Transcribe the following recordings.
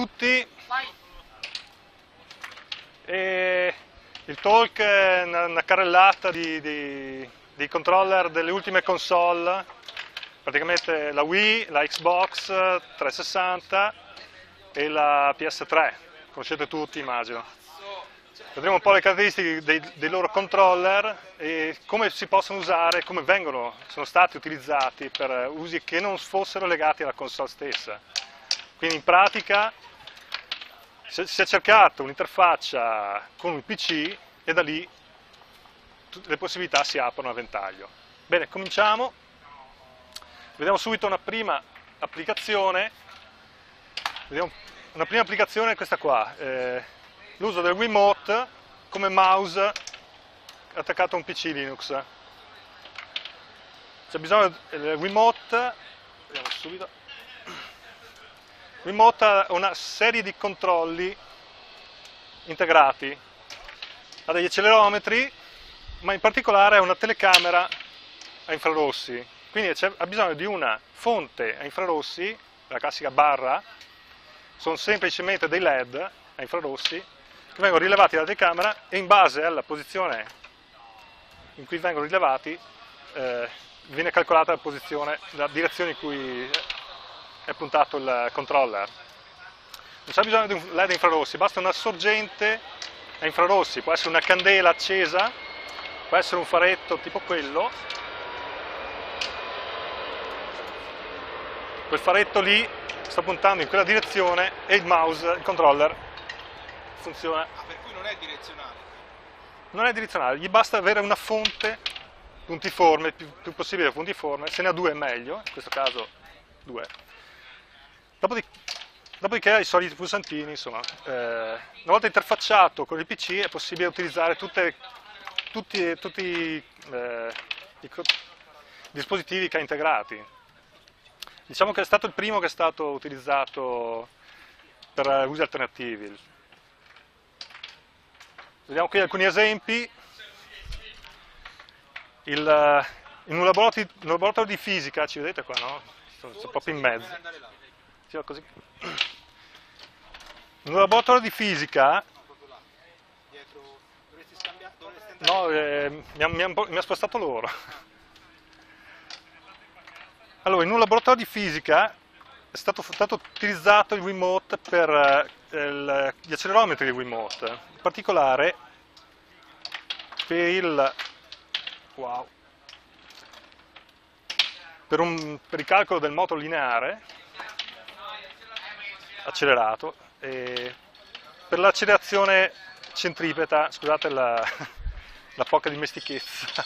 tutti. E il talk è una, carrellata di, di, di, controller delle ultime console, praticamente la Wii, la Xbox 360 e la PS3, conoscete tutti immagino. Vedremo un po' le caratteristiche dei, dei loro controller e come si possono usare, come vengono, sono stati utilizzati per usi che non fossero legati alla console stessa. Quindi in pratica si è cercato un'interfaccia con un PC e da lì le possibilità si aprono a ventaglio. Bene, cominciamo. Vediamo subito una prima applicazione. Vediamo una prima applicazione è questa qua, eh, l'uso del Wiimote come mouse attaccato a un PC Linux. C'è bisogno del Wiimote, vediamo subito, Remote ha una serie di controlli integrati, ha degli accelerometri, ma in particolare ha una telecamera a infrarossi, quindi ha bisogno di una fonte a infrarossi, la classica barra, sono semplicemente dei led a infrarossi che vengono rilevati dalla telecamera e in base alla posizione in cui vengono rilevati eh, viene calcolata la posizione, la direzione in cui è puntato il controller. Non c'è bisogno di un LED infrarossi, basta una sorgente a infrarossi, può essere una candela accesa, può essere un faretto tipo quello. Quel faretto lì sta puntando in quella direzione e il mouse, il controller, funziona. Ah, per cui non è direzionale? Non è direzionale, gli basta avere una fonte puntiforme, più, più possibile puntiforme, se ne ha due è meglio, in questo caso due. Dopodiché, dopodiché i soliti pulsantini, insomma, eh, una volta interfacciato con il PC è possibile utilizzare tutte, tutti, tutti eh, i dispositivi che ha integrati. Diciamo che è stato il primo che è stato utilizzato per usi alternativi. Vediamo qui alcuni esempi. Il, in un laboratorio, un laboratorio, di fisica, ci vedete qua, no? Sto, sto proprio in mezzo tira così. In un laboratorio di fisica No, eh, mi, ha, mi, ha, mi, ha, spostato loro. Allora, in un laboratorio di fisica è stato, stato utilizzato il Wiimote per eh, il, gli accelerometri di Wiimote, in particolare per il, wow, per, un, per il calcolo del moto lineare accelerato e per l'accelerazione centripeta, scusate la, la poca dimestichezza.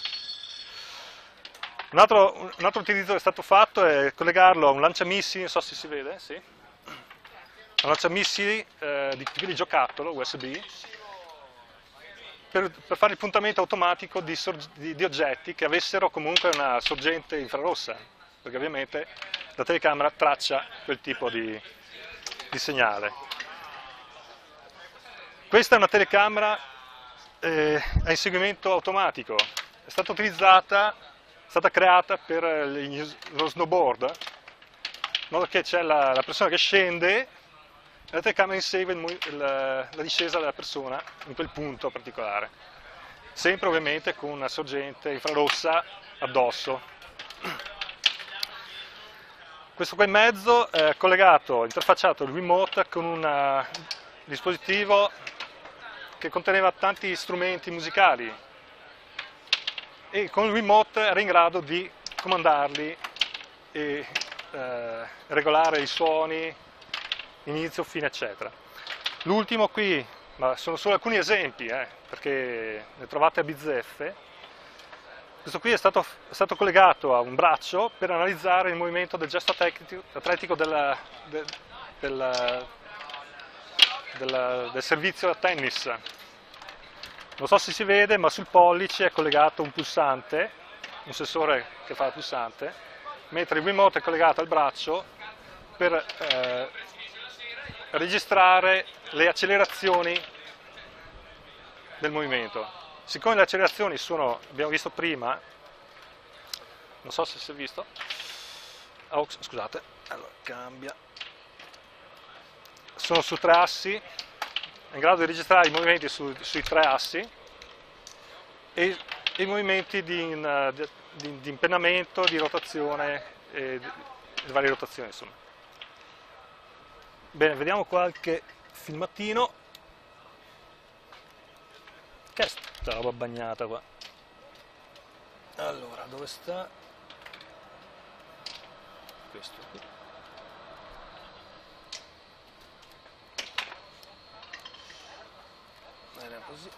Un altro, un altro, utilizzo che è stato fatto è collegarlo a un lanciamissili, non so se si vede, sì, un lanciamissili eh, di tipo di giocattolo USB per, per, fare il puntamento automatico di, di, di oggetti che avessero comunque una sorgente infrarossa, perché ovviamente la telecamera traccia quel tipo di, di segnale. Questa è una telecamera eh, a inseguimento automatico, è stata utilizzata, è stata creata per lo snowboard, in modo che c'è la, la, persona che scende e la telecamera insegue il, il, la discesa della persona in quel punto particolare, sempre ovviamente con una sorgente infrarossa addosso. Questo qua in mezzo è collegato, interfacciato il remote con un eh, dispositivo che conteneva tanti strumenti musicali e con il remote era in grado di comandarli e eh, regolare i suoni, inizio, fine, eccetera. L'ultimo qui, ma sono solo alcuni esempi, eh, perché ne trovate a bizzeffe, questo qui è stato, è stato, collegato a un braccio per analizzare il movimento del gesto atletico del, del, del, del, servizio a tennis. Non so se si vede, ma sul pollice è collegato un pulsante, un sensore che fa il pulsante, mentre il remote è collegato al braccio per eh, registrare le accelerazioni del movimento. Siccome le accelerazioni sono, abbiamo visto prima, non so se si è visto, oh, scusate, allora cambia, sono su tre assi, è in grado di registrare i movimenti su, sui tre assi e i movimenti di, di, di impennamento, di rotazione e di varie rotazioni insomma. Bene, vediamo qualche filmatino. Che sta roba bagnata qua? Allora, dove sta? Questo qui. Bene così.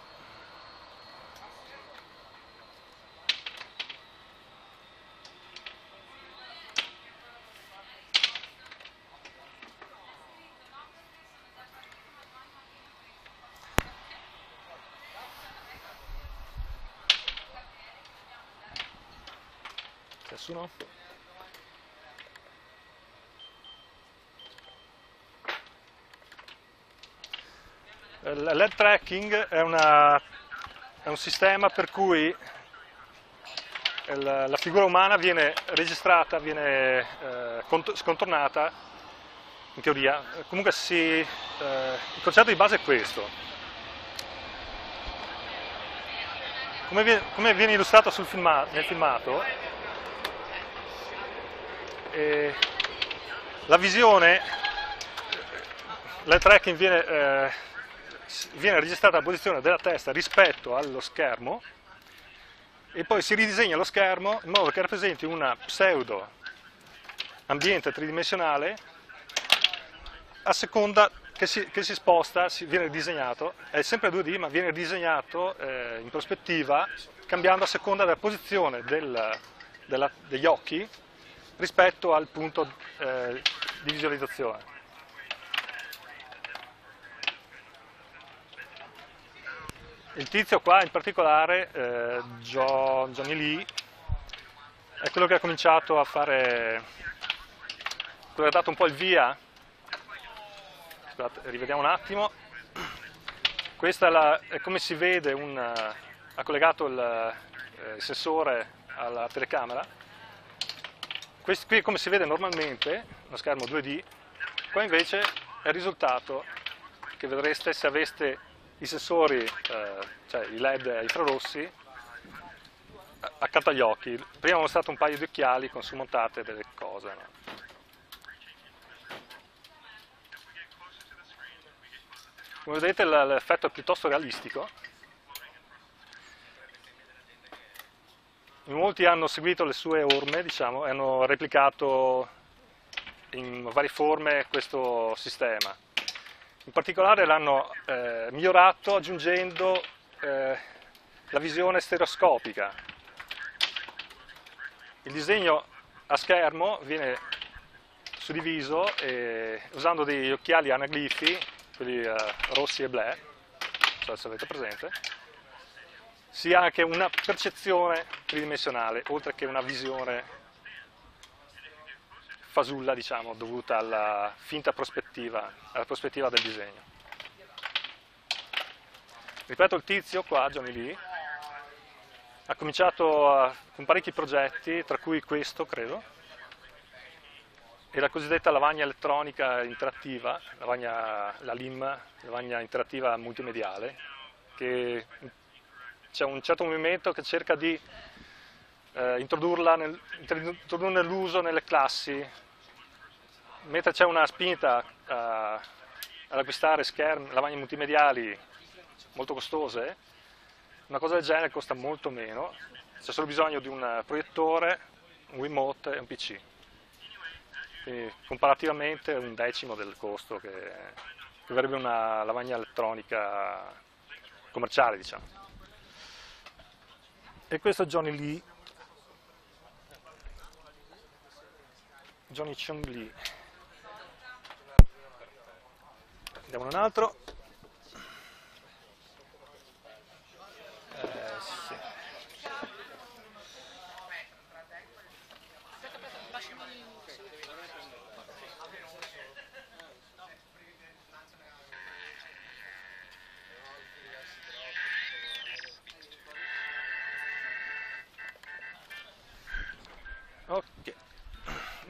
Nessuno? L'head tracking è, una, è, un sistema per cui la figura umana viene registrata, viene eh, scontornata in teoria. Comunque si, eh, il concetto di base è questo. Come viene, come viene illustrato filma, nel filmato, eh, la visione, l'head tracking viene, eh, viene registrata la posizione della testa rispetto allo schermo e poi si ridisegna lo schermo in modo che rappresenti una pseudo ambiente tridimensionale a seconda che si, che si sposta, si, viene disegnato, è sempre 2D ma viene disegnato eh, in prospettiva cambiando a seconda della posizione del, della, degli occhi rispetto al punto eh, di visualizzazione. Il tizio qua in particolare, eh, John, Johnny Lee, è quello che ha cominciato a fare, quello che ha dato un po' il via, scusate, rivediamo un attimo, questa è, la, è come si vede, un, ha collegato il, eh, il sensore alla telecamera, questo qui come si vede normalmente, uno schermo 2D, qua invece è il risultato che vedreste se aveste i sensori, eh, cioè i LED infrarossi, accanto agli occhi. Prima ho mostrato un paio di occhiali con sumontate delle cose. No? Come vedete l'effetto è piuttosto realistico. Molti hanno seguito le sue orme, diciamo, e hanno replicato in varie forme questo sistema. In particolare l'hanno eh, migliorato aggiungendo eh, la visione stereoscopica. Il disegno a schermo viene suddiviso e, usando degli occhiali anaglifi, quelli eh, rossi e blu, so se avete presente, si ha anche una percezione tridimensionale, oltre che una visione fasulla, diciamo, dovuta alla finta prospettiva, alla prospettiva del disegno. Ripeto, il tizio qua, Johnny Lee, ha cominciato a, con parecchi progetti, tra cui questo, credo, e la cosiddetta lavagna elettronica interattiva, lavagna, la LIM, lavagna interattiva multimediale, che c'è un certo movimento che cerca di eh, introdurla nel, introdurne nelle classi, mentre c'è una spinta uh, ad acquistare schermi, lavagne multimediali molto costose, una cosa del genere costa molto meno, c'è solo bisogno di un proiettore, un Wiimote e un PC. Quindi comparativamente un decimo del costo che, che avrebbe una lavagna elettronica commerciale, diciamo e questo è Johnny Lee. Johnny Chung Lee. Andiamo un altro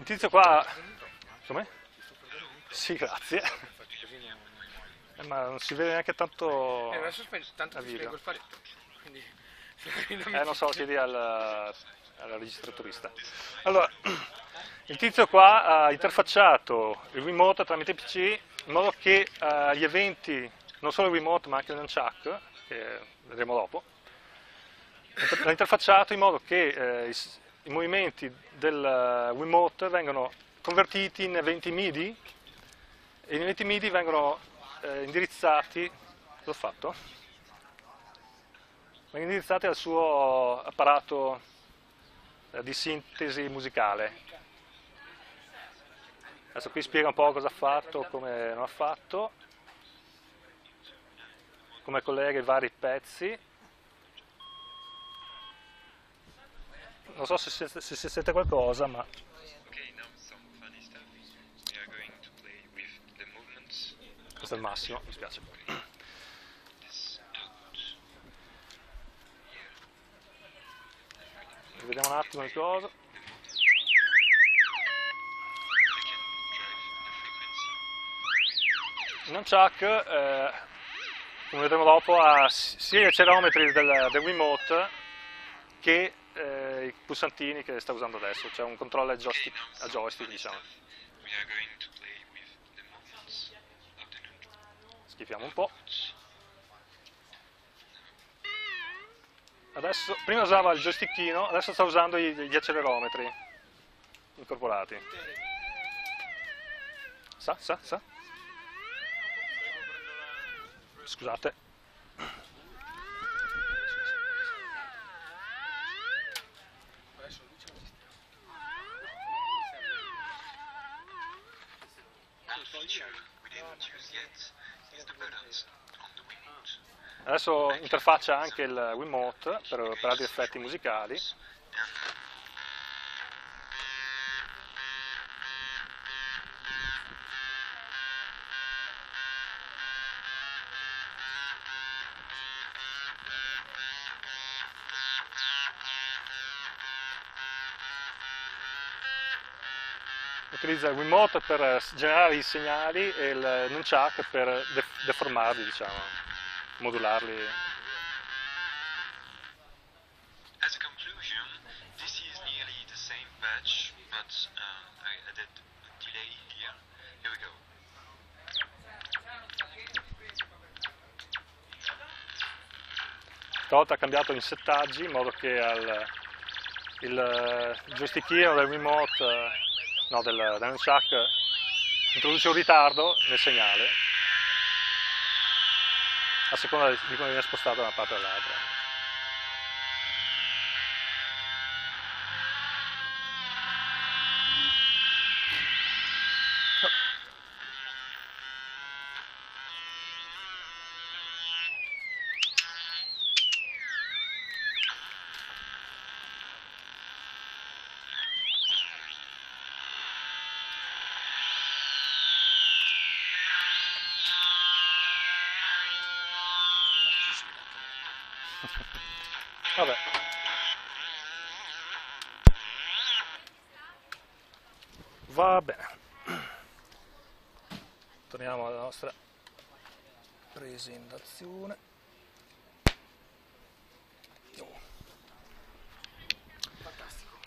tizio qua... Come? Sì, grazie. Eh, ma non si vede neanche tanto... Eh, tanto ti il. Quindi... Eh, non so, chiedi al, al registratorista. Allora, il tizio qua ha interfacciato il remote tramite PC in modo che eh, gli eventi, non solo il remote ma anche il nunchuck, che vedremo dopo, l'ha interfacciato in modo che eh, i, movimenti del eh, remote vengano convertiti in eventi MIDI e gli eventi MIDI vengono eh, indirizzati, l'ho fatto? Vengono indirizzati al suo apparato eh, di sintesi musicale. Adesso qui spiega un po' cosa ha fatto, come non ha fatto, come collega i vari pezzi. Non so se, se, se sente qualcosa, ma questo è il massimo, mi spiace. Vediamo un attimo il coso. Nunchuck, eh, come vedremo dopo, ha sia gli accelerometri del, del Wiimote che eh, i pulsantini che sta usando adesso, cioè un controller Okay, joystick, a joystick diciamo. Schifiamo un po'. Adesso, prima usava il joystickino, adesso sta usando gli, gli accelerometri incorporati. Sa, sa, sa. Scusate. Adesso interfaccia anche il Wiimote per, per altri effetti musicali. Utilizza il Wiimote per generare i segnali e il Nunchuck per def- deformarli, diciamo, modularli. As a conclusion, this is nearly the same patch, but um, I added a delay here. Here we go. Stavolta ha cambiato in settaggi in modo che al, il eh, joystickino del remote, eh, no del, del nunchuck, introduce un ritardo nel segnale a seconda di come viene spostato da una parte all'altra.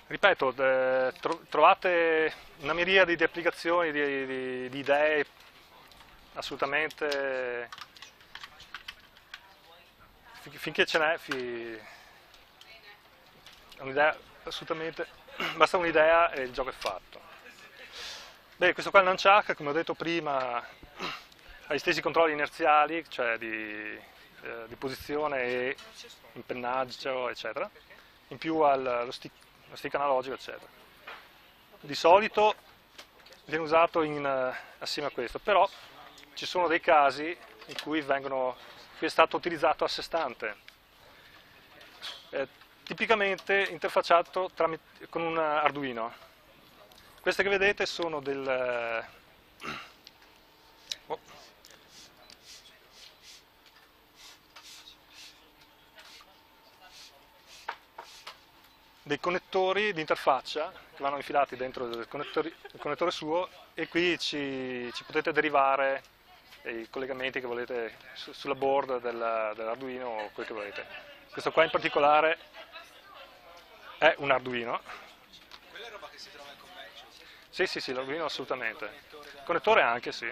Ripeto, tro- trovate una miriade di applicazioni, di, di- di idee assolutamente fin- finché ce n'è, fi- un'idea assolutamente, basta un'idea e il gioco è fatto. Beh, questo qua è il Nunchuck, come ho detto prima, ha gli stessi controlli inerziali, cioè di, eh, di posizione e impennaggio, eccetera. In più ha lo stick, lo stick analogico, eccetera. Di solito viene usato in, eh, assieme a questo, però ci sono dei casi in cui, vengono, cui è stato utilizzato a sé stante. Eh, tipicamente interfacciato tramite- con un Arduino. Queste che vedete sono del... dei connettori di interfaccia che vanno infilati dentro il, il connettore suo e qui ci, ci potete derivare i collegamenti che volete su- sulla board della- dell'Arduino o quel che volete. Questo qua in particolare è un Arduino. Quella è roba che si trova in commercio. Sì, sì, sì, l'Arduino assolutamente. Connettore da Connettore anche, sì.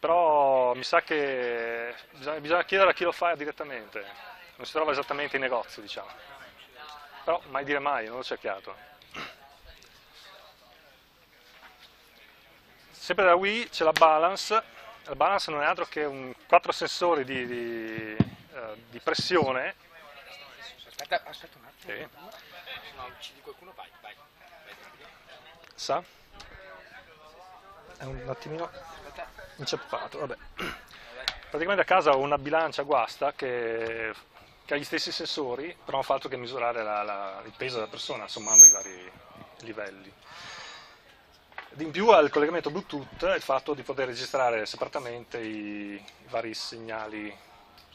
Però mi sa che bisogna, bisogna chiedere a chi lo fa direttamente. Non si trova esattamente in negozi, diciamo. Però mai dire mai, non l'ho cercato. Sempre da Wii c'è la Balance. La Balance non è altro che un, quattro sensori di, di, eh, di pressione. Aspetta, aspetta un attimo. Sì. No uccidi qualcuno, vai, vai. vai. Sa? È un attimino inceppato, vabbè. Praticamente a casa ho una bilancia guasta che, che ha gli stessi sensori, però non fa altro che misurare la- la- il peso della persona sommando i vari livelli. Ed in più ha il collegamento Bluetooth e il fatto di poter registrare separatamente i, i vari segnali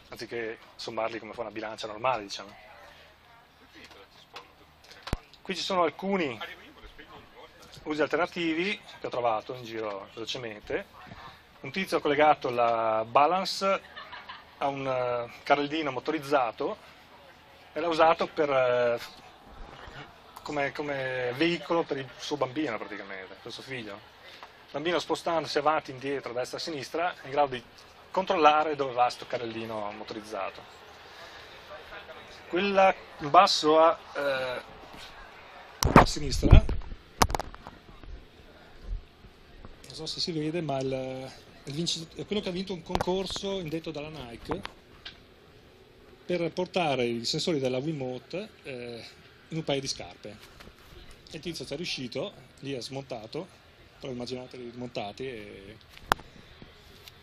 anziché sommarli come fa una bilancia normale, diciamo. Qui ci sono alcuni usi alternativi che ho trovato in giro velocemente. Un tizio ha collegato la balance a un eh, carrellino motorizzato e l'ha usato per, eh, come, come veicolo per il suo bambino praticamente, per suo figlio. Il bambino spostandosi avanti, indietro, a destra a sinistra è in grado di controllare dove va questo carrellino motorizzato. Quella in basso a, eh, a sinistra non so se si vede, ma il, è quello che ha vinto un concorso indetto dalla Nike per portare i sensori della Wiimote eh, in un paio di scarpe. E il tizio ci è riuscito, lì ha smontato, però immaginatevi smontati e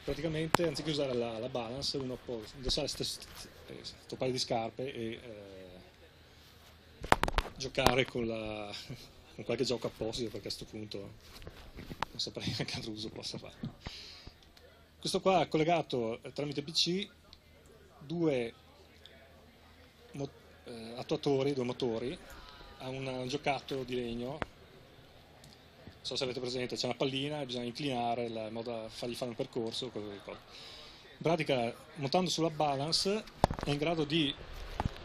praticamente anziché usare la, la balance uno può indossare questo paio di scarpe e eh, giocare con, la, con qualche gioco apposito perché a questo punto non saprei neanche altro uso possa fare. Questo qua ha collegato eh, tramite PC due eh, attuatori, due motori, a un, un giocattolo di legno. Non so se avete presente, c'è una pallina e bisogna inclinare la- in modo da fargli fare un percorso. cosa. In pratica, montando sulla balance, è in grado di,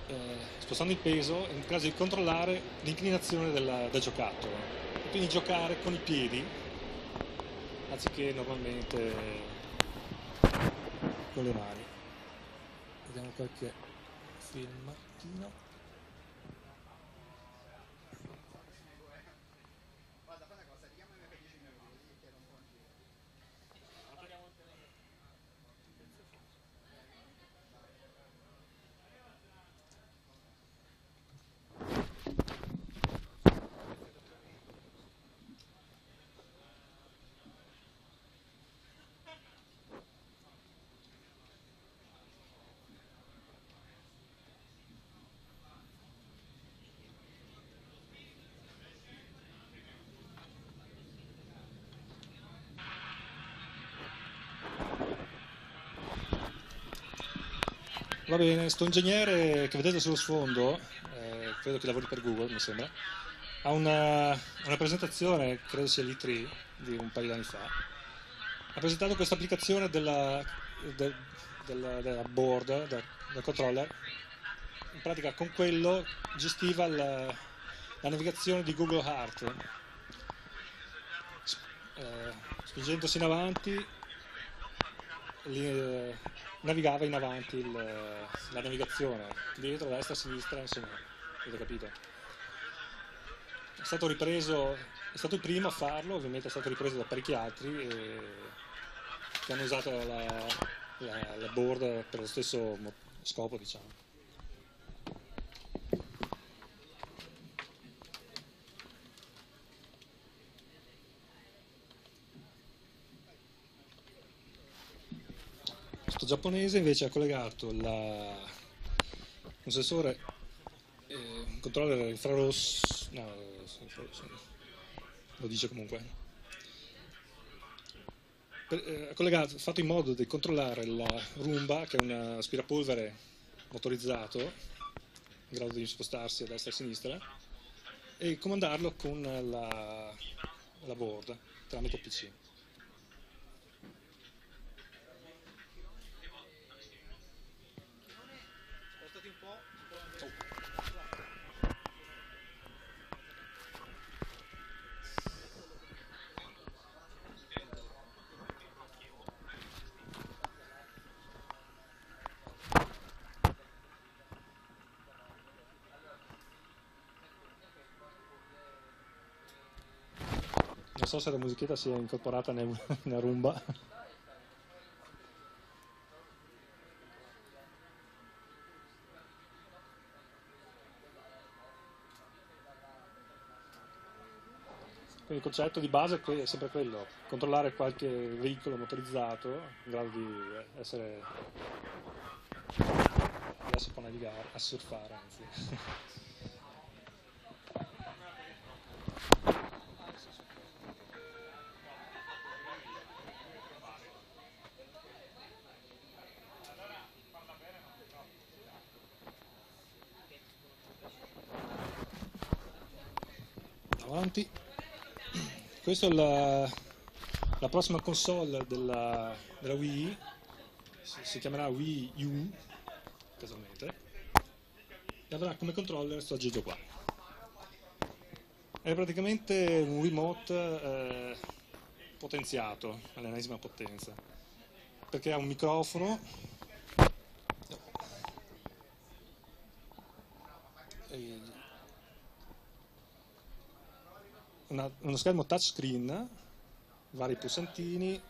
eh, spostando il peso, è in grado di controllare l'inclinazione della- del giocattolo. E quindi giocare con i piedi anziché normalmente con le mani. Vediamo qualche filmatino. Va bene, sto ingegnere che vedete sullo sfondo, eh, credo che lavori per Google, mi sembra, ha una, una presentazione, credo sia l'E3 di un paio di anni fa. Ha presentato questa applicazione della, del- della- della board, del, del controller. In pratica con quello gestiva la, la navigazione di Google Earth. S- eh, spingendosi in avanti li- eh, navigava in avanti il- la navigazione, dietro, destra, sinistra, insomma, avete capito. È stato ripreso, è stato il primo a farlo, ovviamente è stato ripreso da parecchi altri e- che hanno usato la, la- la board per lo stesso scopo, diciamo. Questo giapponese invece ha collegato la- un sensore, eh, un controller infrarosso, no, lo dice comunque. Per- eh, ha collegato, fatto in modo di controllare la Roomba, che è un aspirapolvere motorizzato, in grado di spostarsi a destra e a sinistra, e comandarlo con la, la board tramite PC. So se la musichetta sia incorporata nel, nella rumba. Quindi il concetto di base è sempre quello, controllare qualche veicolo motorizzato in grado di essere adesso può navigare, a surfare anzi. Avanti. Questa è la, la prossima console della, della Wii, si, si chiamerà Wii U, casualmente, e avrà come controller questo aggeggio qua. È praticamente un remote eh, potenziato all'ennesima potenza, perché ha un microfono e una- uno schermo touchscreen, vari pulsantini,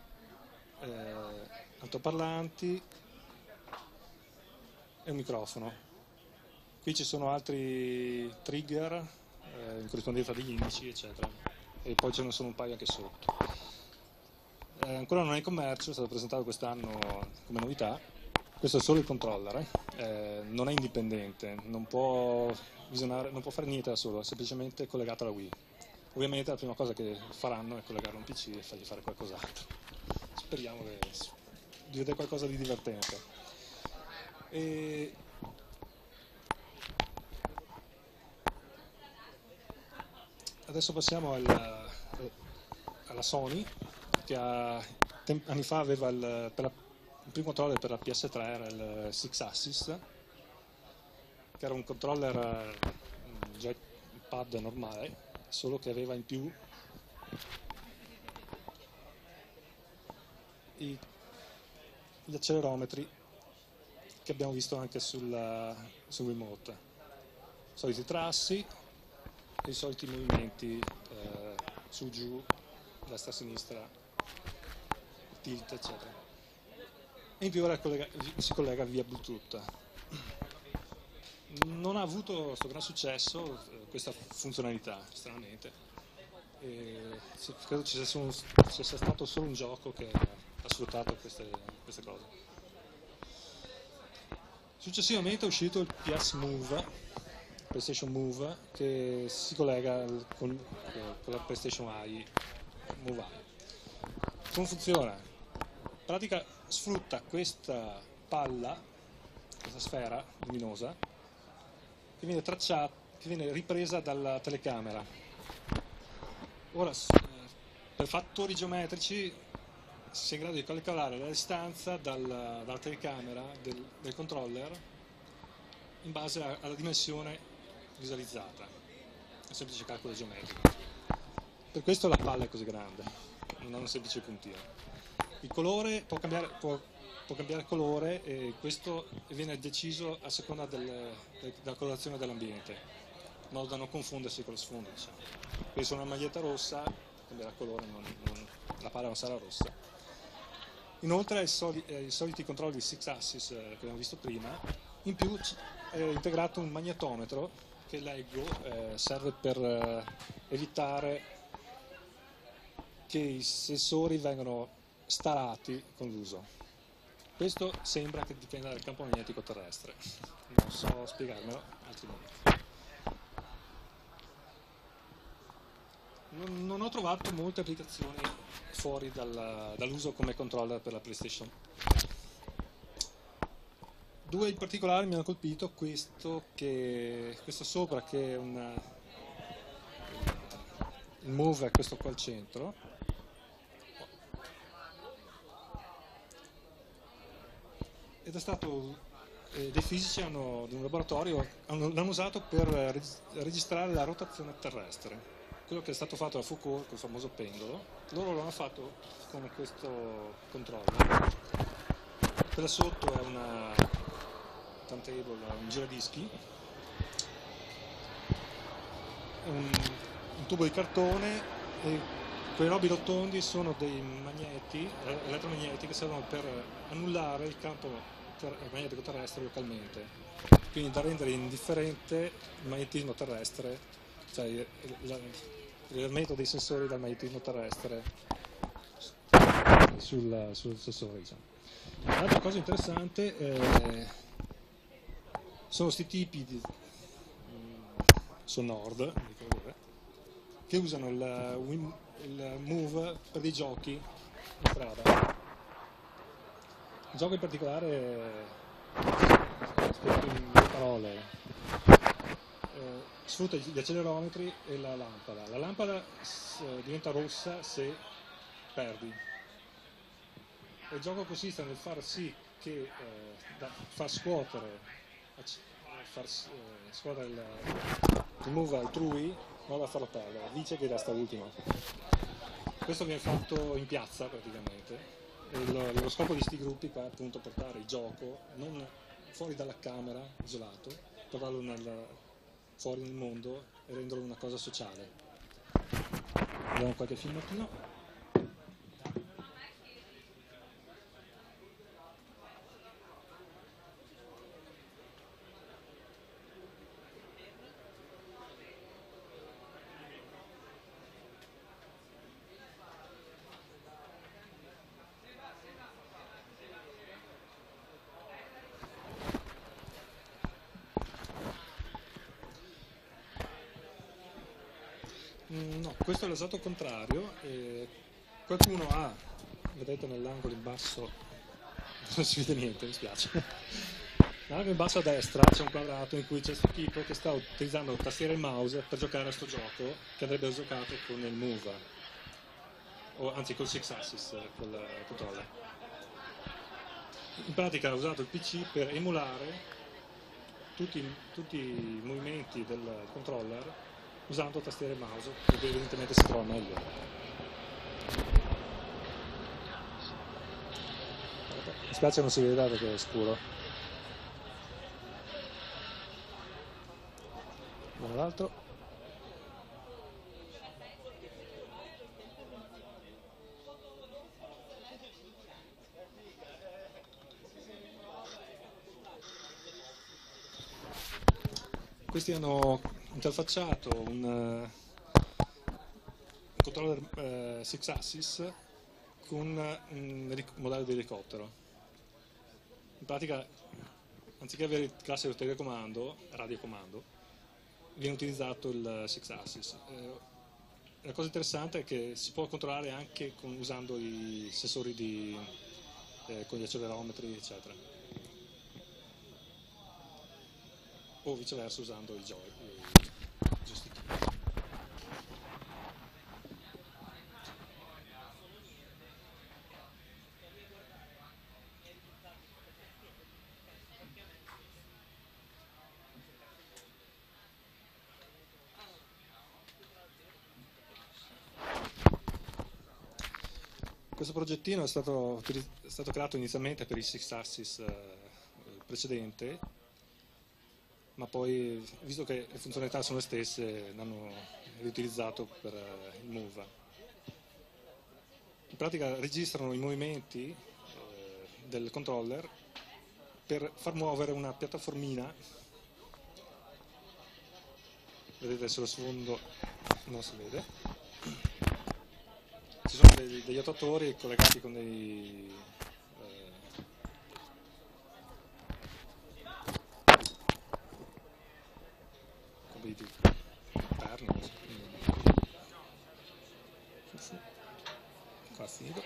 eh, altoparlanti e un microfono. Qui ci sono altri trigger eh, in corrispondenza degli indici, eccetera. E poi ce ne sono un paio anche sotto. Eh, ancora non è in commercio, è stato presentato quest'anno come novità. Questo è solo il controller, eh. Eh, non è indipendente, non può, non può fare niente da solo, è semplicemente collegato alla Wii. Ovviamente la prima cosa che faranno è collegare un PC e fargli fare qualcos'altro. Speriamo che, di vedere qualcosa di divertente. E... Adesso passiamo alla, alla Sony, che ha- anni fa aveva il, la- il primo controller per la PS3 era il Six Axis, che era un controller un joypad normale, solo che aveva in più i- gli accelerometri che abbiamo visto anche sul, sul remote. Soliti trassi i soliti movimenti eh, su giù, destra sinistra, tilt eccetera. E in più ora collega- si collega via Bluetooth. Non ha avuto questo gran successo eh, questa funzionalità, stranamente. E credo ci sia, solo- ci sia stato solo un gioco che ha sfruttato queste, queste cose. Successivamente è uscito il PS Move, PlayStation Move, che si collega con, con la PlayStation Eye, Move Eye. Come funziona? In pratica sfrutta questa palla, questa sfera luminosa, che viene tracciata, che viene ripresa dalla telecamera. Ora, per fattori geometrici si è in grado di calcolare la distanza dal- dalla telecamera del, del controller in base a- alla dimensione visualizzata. Un semplice calcolo geometrico. Per questo la palla è così grande, non è un semplice puntino. Il colore può cambiare, può, può cambiare colore e questo viene deciso a seconda del- del- della colorazione dell'ambiente, in modo da non confondersi con lo sfondo. Diciamo. Quindi se una maglietta rossa cambierà colore, non- non- la palla non sarà rossa. Inoltre i, soli- eh, soliti controlli 6 axis eh, che abbiamo visto prima, in più è integrato un magnetometro che leggo eh, serve per eh, evitare che i sensori vengano starati con l'uso. Questo sembra che dipenda dal campo magnetico terrestre, non so spiegarmelo altrimenti. Non, non ho trovato molte applicazioni fuori dal- dall'uso come controller per la PlayStation. Due in particolare mi hanno colpito, questo, che, questo sopra che è un... il move è questo qua al centro, ed è stato eh, dei fisici hanno, di un laboratorio hanno- l'hanno usato per regis- registrare la rotazione terrestre. Quello che è stato fatto da Foucault col famoso pendolo. Loro l'hanno fatto con questo controller quella sotto è una turntable un giradischi. Un, un tubo di cartone e quei robi rotondi sono dei magneti, eh, elettromagneti che servono per annullare il campo ter- magnetico terrestre localmente, quindi da rendere indifferente il magnetismo terrestre, cioè il- il- l'elemento dei sensori dal magnetismo terrestre sul, sul sensore. Diciamo. L'altra cosa interessante eh, sono questi tipi di mm, dov'è, che usano il, il Move per dei giochi in strada. Il gioco in particolare, spiego in due parole, eh, sfrutta gli accelerometri e la lampada. La lampada s- diventa rossa se perdi. E il gioco consiste nel far sì che eh, da- far scuotere, acc- far eh, scuotere il, il move altrui modo da farlo perdere. Dice che resta ultimo. Questo viene fatto in piazza praticamente. E lo, scopo di questi gruppi è appunto portare il gioco non fuori dalla camera, isolato, portarlo nel- fuori nel mondo e renderlo una cosa sociale. Vediamo qualche. Mm, No, questo è l'esatto contrario. qualcuno ha, vedete nell'angolo in basso, non si vede niente, mi spiace. Nell'angolo in basso a destra c'è un quadrato in cui c'è questo tipo che sta utilizzando tastiera e mouse per giocare a questo gioco che andrebbe giocato con il Move, o anzi col Six Axis, eh, col controller. In pratica ha usato il PC per emulare tutti, tutti i movimenti del controller usando tastiere e mouse, dove evidentemente si trova meglio. Mi spiace non si veda perché è scuro. Andiamo l'altro. Questi hanno interfacciato un, eh, un controller eh, six axis con un elic- modello di elicottero. In pratica, anziché avere il classico telecomando, radiocomando, viene utilizzato il six axis. Eh, la cosa interessante è che si può controllare anche con- usando i sensori di, eh, con gli accelerometri, eccetera. O viceversa usando i joy, i joystick. Questo progettino è stato, è stato creato inizialmente per il Six Axis eh, precedente, ma poi, visto che le funzionalità sono le stesse, l'hanno riutilizzato per eh, il Move. In pratica registrano i movimenti eh, del controller per far muovere una piattaformina. Vedete sullo sfondo non si vede. Ci sono dei- degli attuatori collegati con dei con dei di- perni, non so. Fu- fu. Qua finito.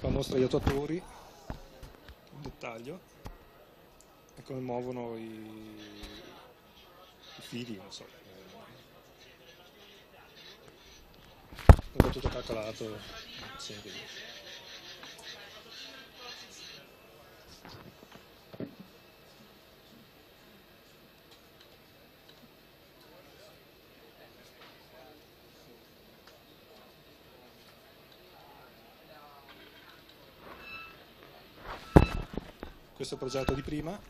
Qua mostra gli attuatori in dettaglio e come muovono i, i fili, non so. È tutto calcolato. Sì. Questo progetto di prima.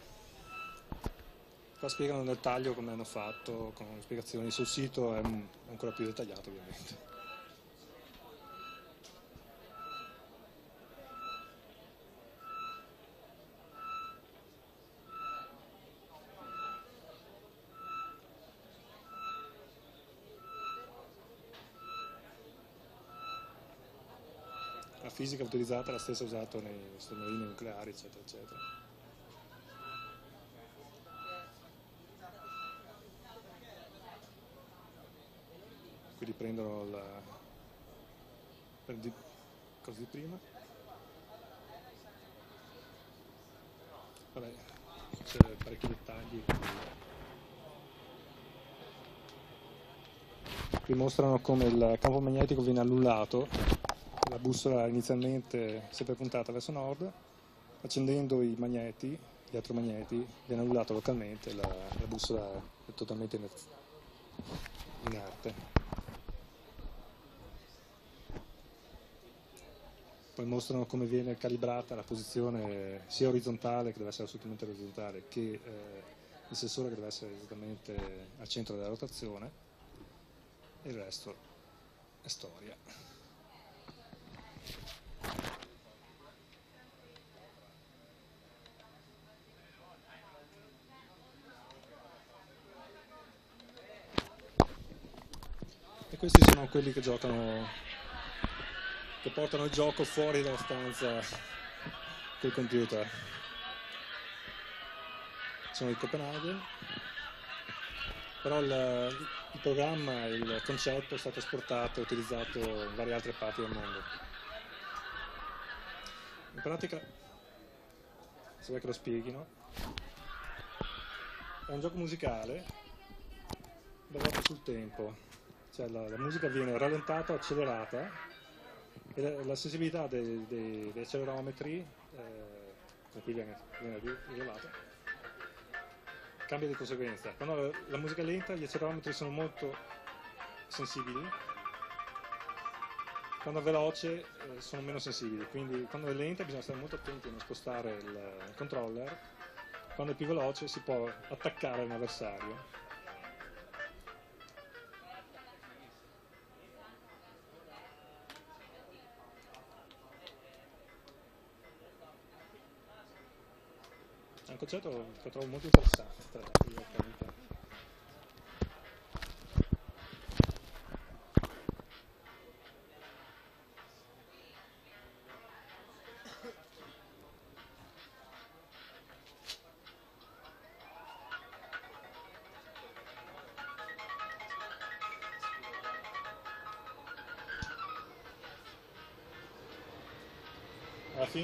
Qua spiegano nel taglio come hanno fatto, con spiegazioni sul sito è ancora più dettagliato ovviamente. Fisica utilizzata è la stessa usata nei sottomarini nucleari, eccetera, eccetera. Qui riprendono la per di... cosa di prima. Vabbè, c'è parecchi dettagli. Qui mostrano come il campo magnetico viene annullato la bussola inizialmente sempre puntata verso nord, accendendo i magneti, gli elettromagneti, viene annullato localmente, la, la bussola è totalmente iner- inerte. Poi mostrano come viene calibrata la posizione sia orizzontale, che deve essere assolutamente orizzontale, che eh, il sensore che deve essere esattamente al centro della rotazione, e il resto è storia. E questi sono quelli che giocano, che portano il gioco fuori dalla stanza col computer. Sono di Copenaghen, però il, il programma, il concetto è stato esportato e utilizzato in varie altre parti del mondo. In pratica, se vuoi che lo spieghino, è un gioco musicale basato sul tempo, cioè la, la musica viene rallentata, accelerata e la, la sensibilità dei, dei- degli accelerometri, eh, con viene, viene ri- rivelata, cambia di conseguenza. Quando la, la musica è lenta gli accelerometri sono molto sensibili, quando è veloce eh, sono meno sensibili, quindi quando è lenta bisogna stare molto attenti a non spostare il, il controller, quando è più veloce si può attaccare un avversario. È un concetto che trovo molto interessante,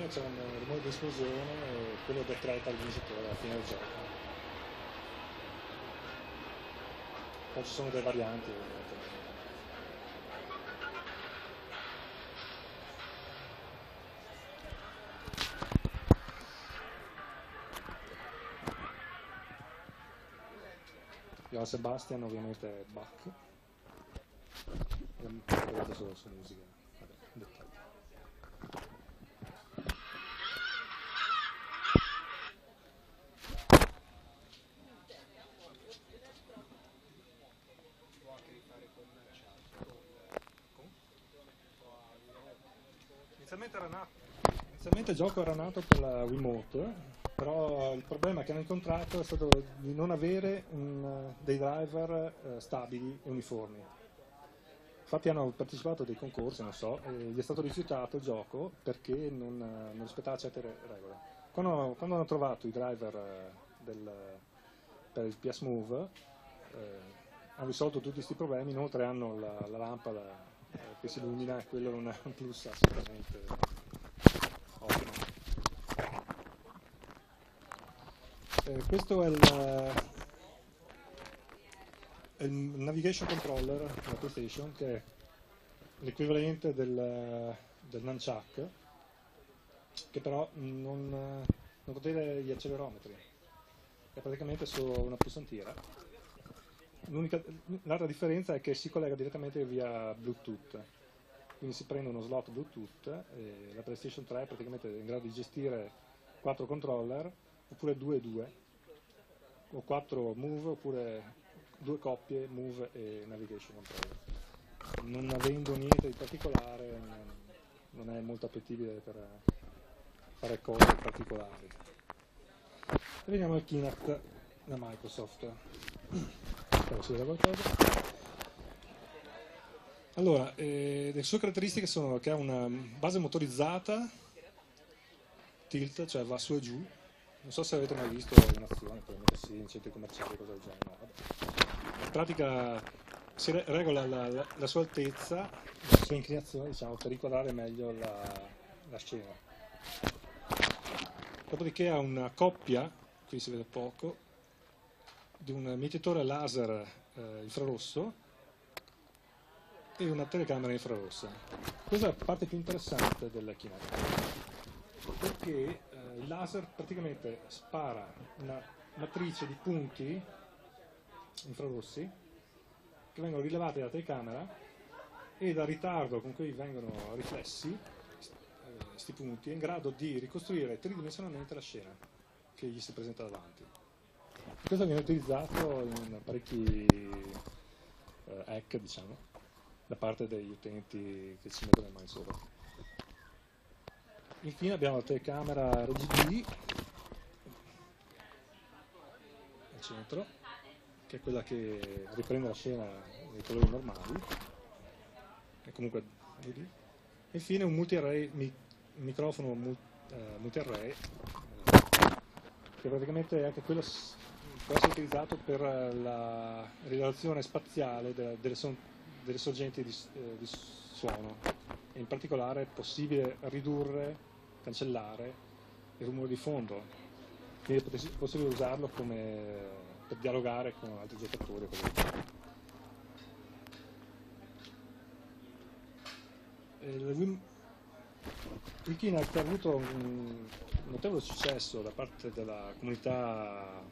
fine c'è un rumore di esplosione e quello decreta il vincitore alla fine del gioco. Poi ci sono delle varianti ovviamente. Johann Sebastian ovviamente è Bach. E vedete solo su musica. Vabbè, dettagli. Inizialmente, era nato, il gioco era nato per la Wiimote, però il problema che hanno incontrato è stato di non avere un- dei driver eh, stabili e uniformi. Infatti hanno partecipato a dei concorsi, non so, e gli è stato rifiutato il gioco perché non, non rispettava certe re- regole. Quando, quando hanno trovato i driver eh, del- per il PS Move, eh, hanno risolto tutti questi problemi, inoltre hanno la, la lampada eh, che si illumina quello non è un plus assolutamente ottimo. Eh, questo è il, è il navigation controller della PlayStation che è l'equivalente del, del Nunchuck che però non, non contiene gli accelerometri è praticamente solo una pulsantiera l'altra differenza è che si collega direttamente via Bluetooth quindi si prende uno slot Bluetooth e la PlayStation 3 è praticamente in grado di gestire 4 controller oppure 2 e 2 o quattro move oppure due coppie move e navigation control. Non avendo niente di particolare non, è molto appetibile per fare cose particolari. Veniamo al Kinect da Microsoft. Spero si qualcosa. Allora, eh, le sue caratteristiche sono che ha una base motorizzata, tilt, cioè va su e giù. Non so se avete mai visto in azione, probabilmente sì, in centri commerciali, cose del genere. In pratica si re- regola la, la- la sua altezza, la sua inclinazione, diciamo, per inquadrare meglio la, la scena. Dopodiché ha una coppia, qui si vede poco, di un mietitore laser eh, infrarosso e una telecamera infrarossa. Questa è la parte più interessante del Kinect, perché eh, il laser praticamente spara una matrice di punti infrarossi che vengono rilevati dalla telecamera e dal ritardo con cui vengono riflessi questi punti è in grado di ricostruire tridimensionalmente la scena che gli si presenta davanti. Questo viene utilizzato in parecchi eh, hack, diciamo, da parte degli utenti che ci mettono le mani sopra. Infine abbiamo la telecamera RGB al centro, che è quella che riprende la scena nei colori normali, e comunque vedi. Infine un multi-array, mi- microfono eh, multi-array, che praticamente anche quello s- può essere utilizzato per la rilevazione spaziale de- delle, son- delle sorgenti di, eh, di suono. E in particolare è possibile ridurre, cancellare il rumore di fondo, quindi è possibile usarlo come per dialogare con altri giocatori. il Wim- il Kinect ha avuto un notevole successo da parte della comunità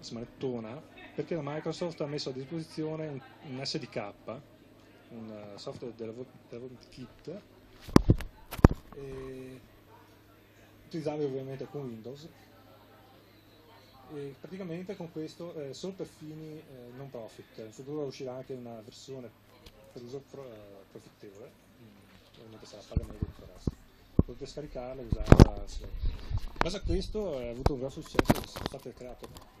smanettona perché la Microsoft ha messo a disposizione un, un SDK, un eh, software develop- development kit, utilizzabile ovviamente con Windows. E praticamente con questo eh, solo per fini eh, non profit. In futuro uscirà anche una versione per uso pro- eh, profittevole, mm, ovviamente sarà pagamento il resto. Potete scaricarla e usarla. base a questo ha avuto un gran successo, sono state create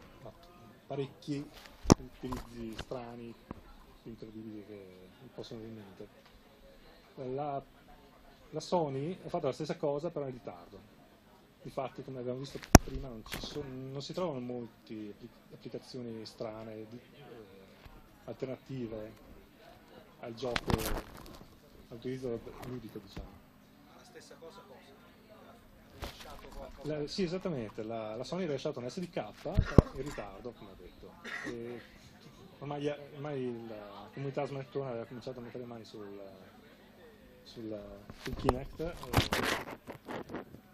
parecchi utilizzi strani, incredibili che mi possono venire in mente. La, la Sony ha fatto la stessa cosa però in ritardo. Infatti, come abbiamo visto prima, non, sono- non si trovano molte applicazioni strane, di- eh, alternative al gioco, all'utilizzo ludico, diciamo. La stessa cosa cosa? Ha rilasciato qualcosa? La- sì, esattamente, la, la Sony ha rilasciato un SDK, in ritardo, come ho detto. E ormai, ormai la comunità smanettona aveva cominciato a mettere le mani sul, sul, sul Kinect e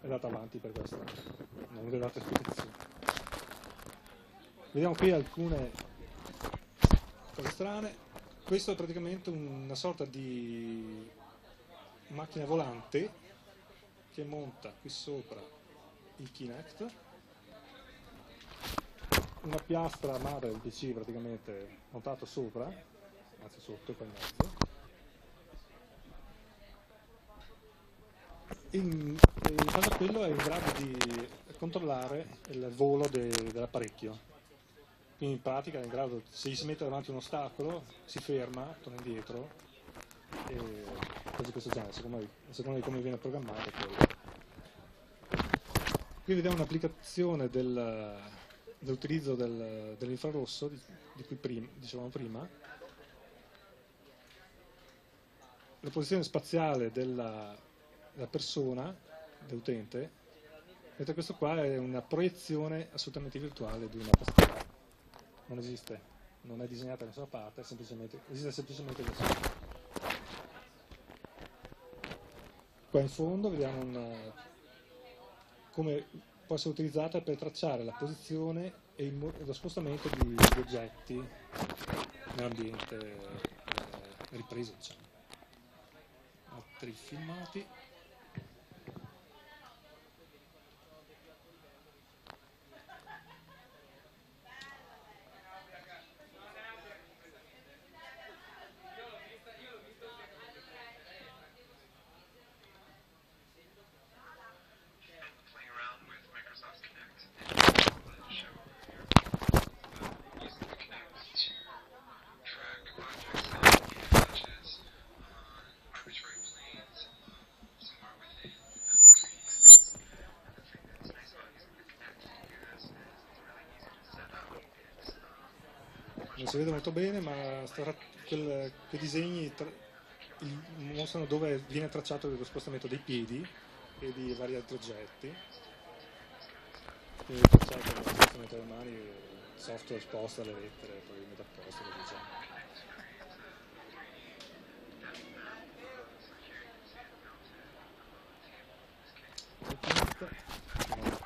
è andata avanti per questa, non ho dato spiegazioni. Vediamo qui alcune cose strane. Questo è praticamente una sorta di macchina volante che monta qui sopra il Kinect, una piastra madre del PC praticamente montato sopra, anzi sotto qua in mezzo. In, e in base a quello è in grado di controllare il volo de- dell'apparecchio. Quindi in pratica è in grado, se gli si mette davanti un ostacolo, si ferma, torna indietro e cose di questo genere, secondo, me- secondo di come viene programmato. quello. Qui vediamo un'applicazione del- dell'utilizzo del- dell'infrarosso di, di cui prim- dicevamo prima. La posizione spaziale della, della persona, dell'utente, mentre questo qua è una proiezione assolutamente virtuale di una tastiera. Non esiste, non è disegnata da nessuna parte, semplicemente, esiste semplicemente così. Qua in fondo vediamo un, come può essere utilizzata per tracciare la posizione e lo spostamento di, di oggetti nell'ambiente eh, ripreso, diciamo. Altri filmati. Si vede molto bene, ma sta- quel- quei disegni tra- il- mostrano dove viene tracciato lo spostamento dei piedi e di vari altri oggetti. Quindi tracciato lo spostamento delle mani, il software sposta le lettere, poi mette a posto le diciamo.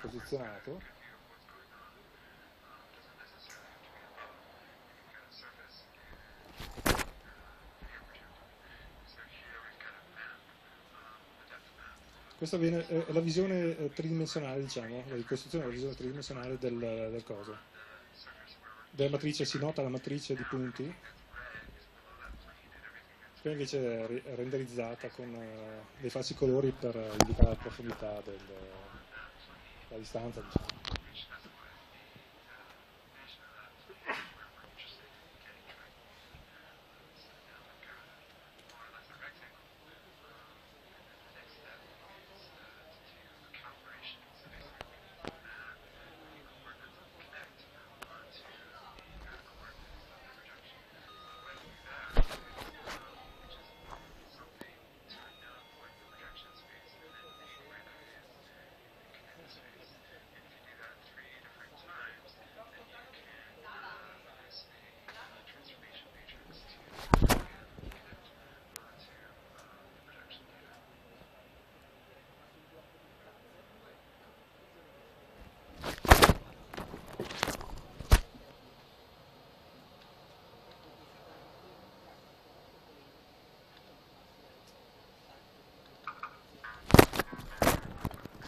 Posizionato Questa viene, è è la visione eh, tridimensionale, diciamo, la ricostruzione della visione tridimensionale del, del coso. Della matrice si nota la matrice di punti, poi invece è ri- è renderizzata con eh, dei falsi colori per eh, indicare la profondità del, la distanza, diciamo.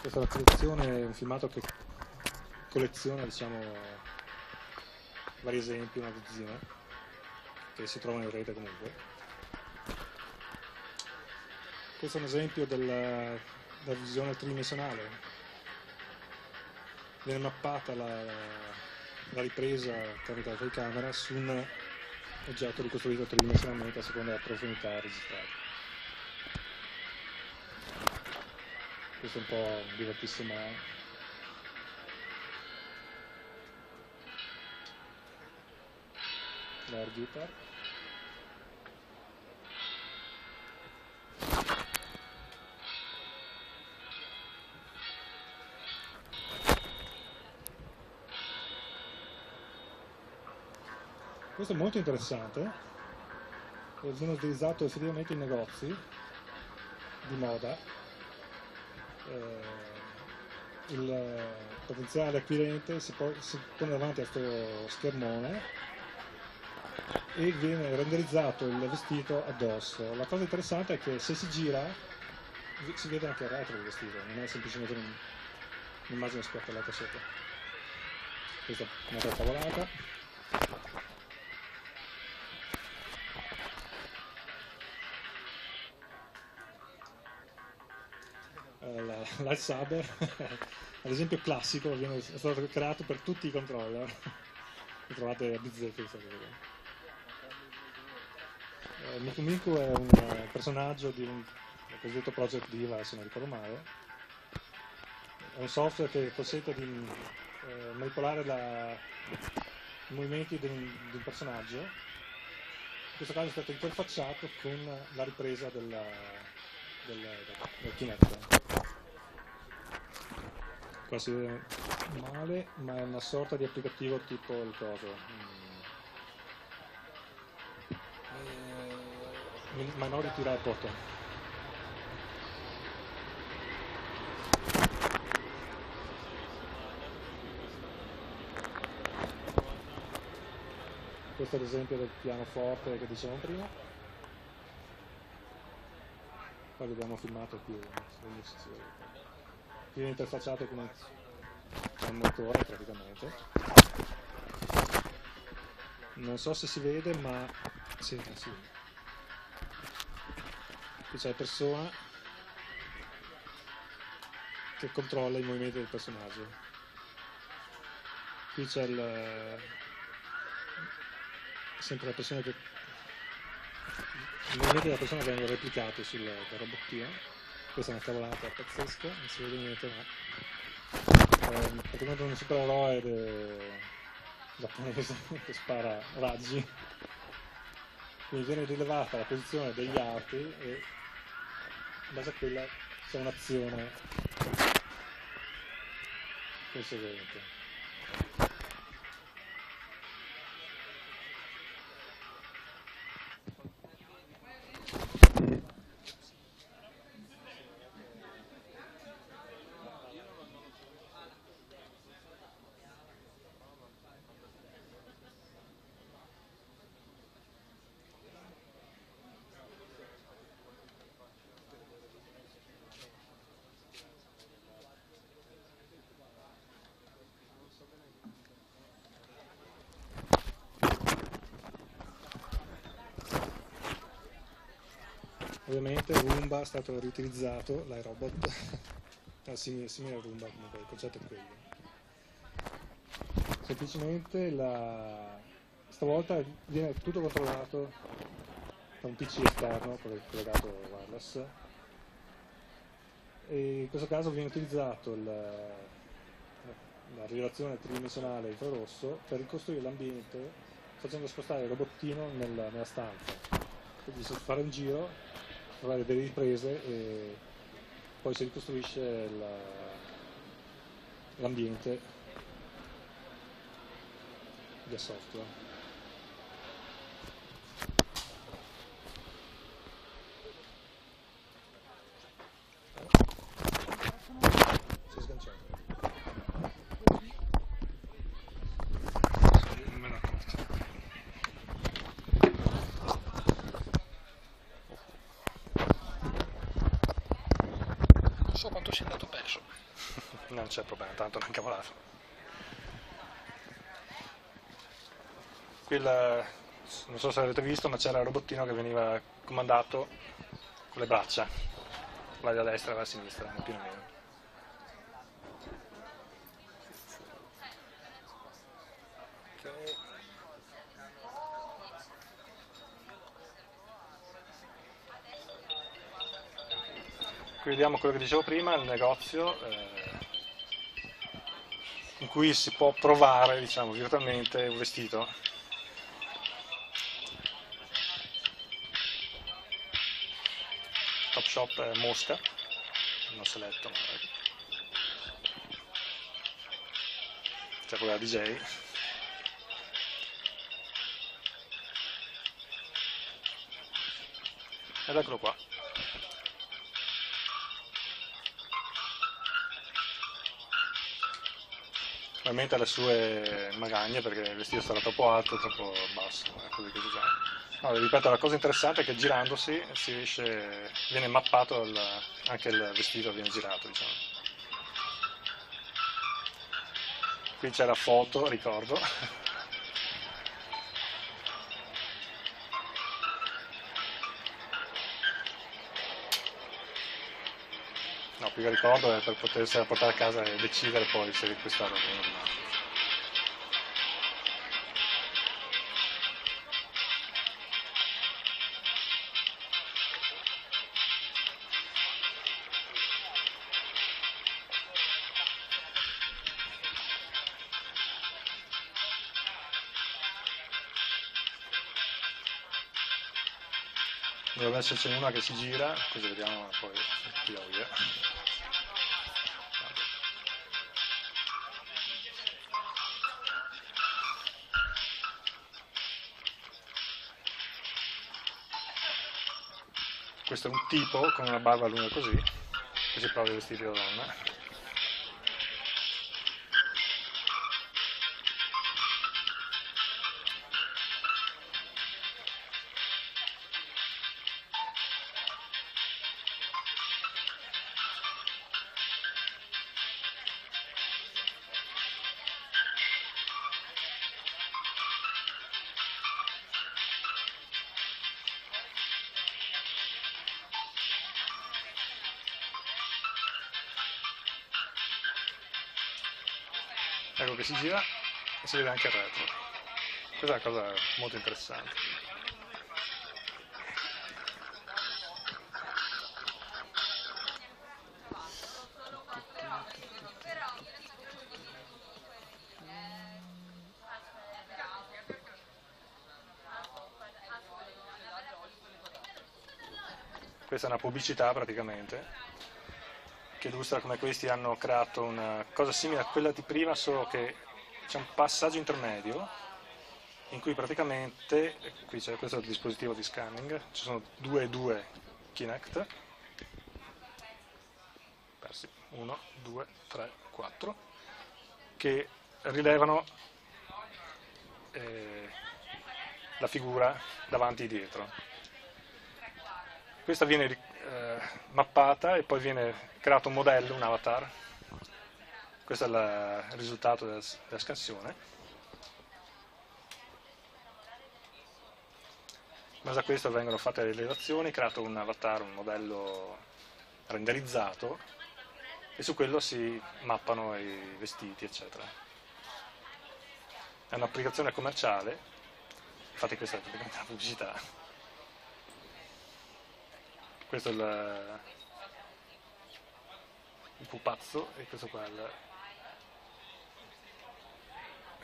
Questa è la collezione, un filmato che colleziona diciamo, vari esempi, una dozzina, che si trovano in rete comunque. Questo è un esempio della, della visione tridimensionale. Viene mappata la, la ripresa tramite la telecamera su un oggetto ricostruito tridimensionalmente a seconda della profondità registrata. Questo è un po' divertissimo l'air guitar questo è molto interessante. Viene utilizzato effettivamente in negozi di moda eh, il potenziale acquirente si, po- si pone davanti a questo schermone e viene renderizzato il vestito addosso. La cosa interessante è che se si gira si vede anche il retro del vestito, non è semplicemente un- un'immagine spiattellata sopra. Questa è un'altra tavolata. La- Lightsaber, ad esempio classico, è stato creato per tutti i controller. Lo trovate a bizzeffe questa cosa. Eh, Miku Miku è un eh, personaggio di un cosiddetto Project Diva, se non ricordo male. È un software che consente di eh, manipolare la- i movimenti di un, di un personaggio. In questo caso è stato interfacciato con la ripresa della, del, del Kinect. Qua si vede male, ma è una sorta di applicativo tipo il coso. mm, eh, Minority Report. Questo è l'esempio del pianoforte che dicevamo prima. Poi l'abbiamo filmato più. Viene interfacciato con un motore praticamente. Non so se si vede, ma sì, sì. Qui c'è la persona che controlla i movimenti del personaggio. Qui c'è il sempre la persona che movimenti della persona vengono replicati sul robottino questa è una cavolata pazzesca non si vede niente ma è praticamente un supereroe giapponese che spara raggi. Quindi viene rilevata la posizione degli archi e in base a quella c'è un'azione conseguente. Ovviamente Roomba è stato riutilizzato, l'iRobot, è simile, simile a Roomba comunque, il concetto è quello. Semplicemente la... stavolta viene tutto controllato da un PC esterno collegato wireless e in questo caso viene utilizzato il, la rilevazione tridimensionale infrarosso per ricostruire l'ambiente facendo spostare il robottino nel, nella stanza. Quindi se fare un giro trovare delle riprese e poi si ricostruisce l'ambiente via software. Si è sganciato. Non me ne accorgo. So quanto sia andato perso. Non c'è problema, tanto non cavolato. Qui il- non so se avete visto, ma c'era il robottino che veniva comandato con le braccia, vai da destra e vai a sinistra, più né meno. Vediamo quello che dicevo prima, il negozio eh, in cui si può provare diciamo, virtualmente un vestito. Top Shop è Mosca, non ho seletto, ma c'è quella DJ. Ed eccolo qua. Ovviamente ha le sue magagne perché il vestito sarà troppo alto, troppo basso, è così che si. No, ripeto, la cosa interessante è che girandosi si riesce, viene mappato il- anche il vestito, viene girato, diciamo. Qui c'è la foto, ricordo. Che ricordo per potersela portare a casa e decidere poi se riacquistarlo o no. Dovrebbe essercene una che si gira, così vediamo poi tira via. Questo è un tipo con una barba lunga così, che si prova i vestiti da donna. si gira e si vede anche il retro. Questa è una cosa molto interessante. Questa è una pubblicità praticamente che illustra come questi hanno creato una cosa simile a quella di prima, solo che c'è un passaggio intermedio in cui praticamente, qui c'è questo dispositivo di scanning, ci sono due e due Kinect, persi, 1, 2, 3, 4, che rilevano eh, la figura davanti e dietro. Questa viene eh, mappata e poi viene creato un modello, un avatar. Questo è la- il risultato della, della scansione. In base a questo vengono fatte le rilevazioni, creato un avatar, un modello renderizzato e su quello si mappano i vestiti, eccetera. È un'applicazione commerciale, infatti questa è praticamente una pubblicità. Questo è il, il pupazzo e questo qua è il-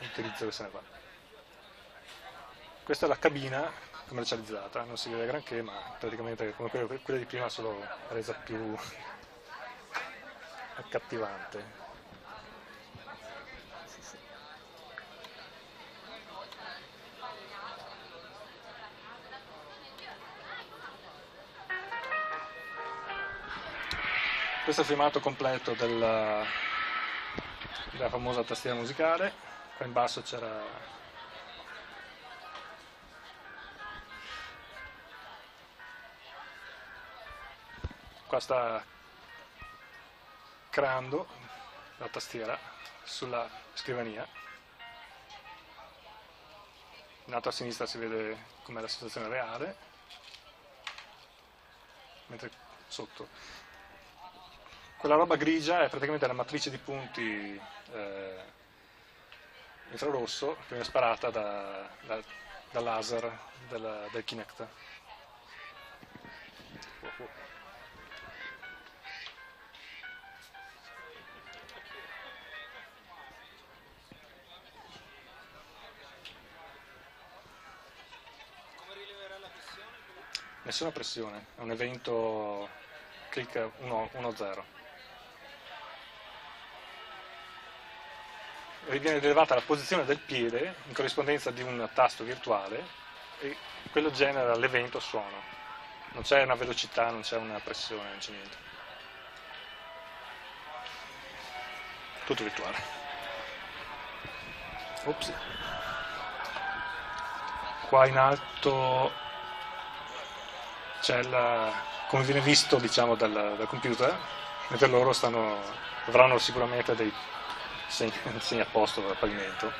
l'utilizzo che se ne fa. Questa è la cabina commercializzata, non si vede granché, ma praticamente come quella, quella di prima solo resa più accattivante. Questo è il filmato completo della, della famosa tastiera musicale, qua in basso c'era qua sta creando la tastiera sulla scrivania. In alto a sinistra si vede com'è la situazione reale, mentre sotto. Quella roba grigia è praticamente la matrice di punti eh, infrarosso che viene sparata da, da- dal laser del, del Kinect. Nessuna pressione, è un evento click 1-0. Viene rilevata la posizione del piede in corrispondenza di un tasto virtuale e quello genera l'evento suono. Non c'è una velocità, non c'è una pressione, non c'è niente. Tutto virtuale. Ops. Qua in alto c'è il, come viene visto diciamo, dal, dal computer, mentre loro stanno, avranno sicuramente dei segni a posto dal pavimento.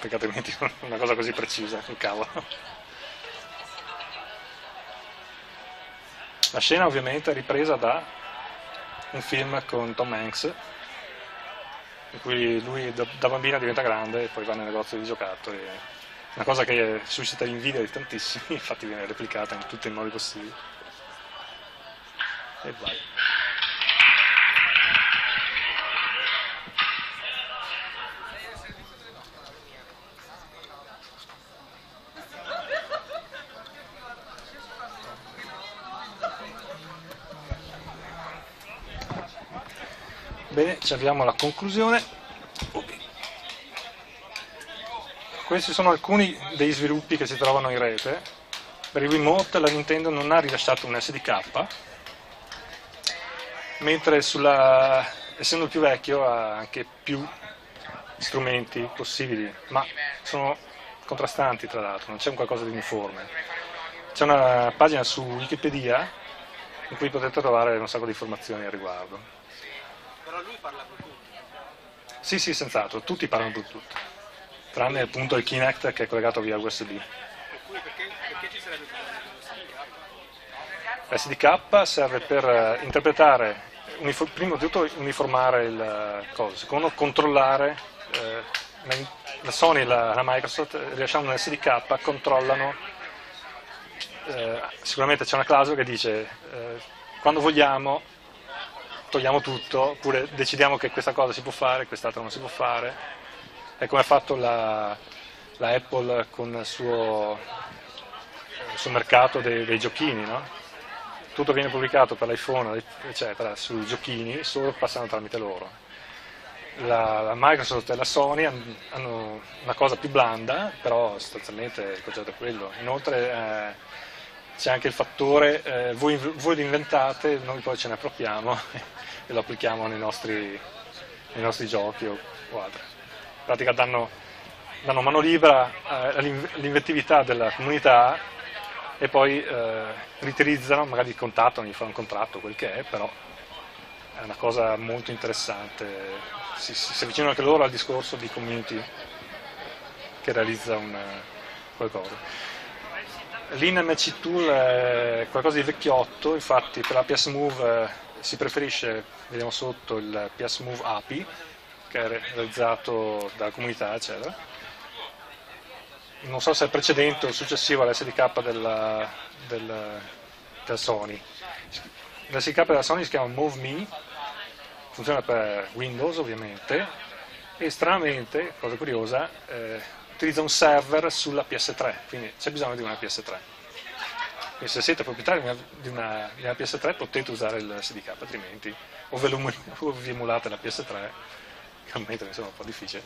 Perché altrimenti una cosa così precisa, che cavolo. La scena ovviamente è ripresa da un film con Tom Hanks, in cui lui da bambina diventa grande e poi va nel negozio di giocattoli. Una cosa che suscita l'invidia di tantissimi, infatti viene replicata in tutti i modi possibili. E vai. Ci avviamo alla conclusione. Questi sono alcuni dei sviluppi che si trovano in rete. Per il remote la Nintendo non ha rilasciato un SDK, mentre sulla, essendo più vecchio ha anche più strumenti possibili, ma sono contrastanti tra l'altro, non c'è un qualcosa di uniforme. C'è una pagina su Wikipedia in cui potete trovare un sacco di informazioni al riguardo. Però lui parla Bluetooth. Sì, sì, senz'altro, tutti parlano Bluetooth, tranne appunto il Kinect che è collegato via USB. Perché, perché ci sarebbe SDK? Serve per eh, interpretare, unifo- prima di tutto uniformare il eh, coso, secondo controllare, eh, la, Sony e la, la Microsoft rilasciando un SDK controllano, eh, sicuramente c'è una clausola che dice eh, quando vogliamo togliamo tutto, oppure decidiamo che questa cosa si può fare, quest'altra non si può fare. È come ha fatto la, la Apple con il suo sul mercato dei, dei giochini, no? tutto viene pubblicato per l'iPhone, eccetera, sui giochini, solo passando tramite loro. La, la Microsoft e la Sony hanno una cosa più blanda, però sostanzialmente il concetto è quello. Inoltre eh, c'è anche il fattore, eh, voi, voi lo inventate, noi poi ce ne appropriamo e lo applichiamo nei nostri, nei nostri giochi o, o altro. In pratica danno, danno mano libera eh, all'inventività della comunità e poi eh, riutilizzano, magari contattano, gli fanno un contratto, quel che è, però è una cosa molto interessante, si, si, si avvicinano anche loro al discorso di community che realizza un, qualcosa. L'InMC Tool è qualcosa di vecchiotto, infatti per la PS Move eh, si preferisce, vediamo sotto, il PS Move API, che è realizzato dalla comunità, eccetera non so se è il precedente o successivo all'SDK della, del, del Sony. L'SDK della Sony si chiama MoveMe, funziona per Windows ovviamente, e stranamente, cosa curiosa, eh, utilizza un server sulla PS3, quindi c'è bisogno di una PS3. Se siete proprietari di una, di una PS3 potete usare il SDK, altrimenti o, ve lo, o vi emulate la PS3, che al momento è un po' difficile.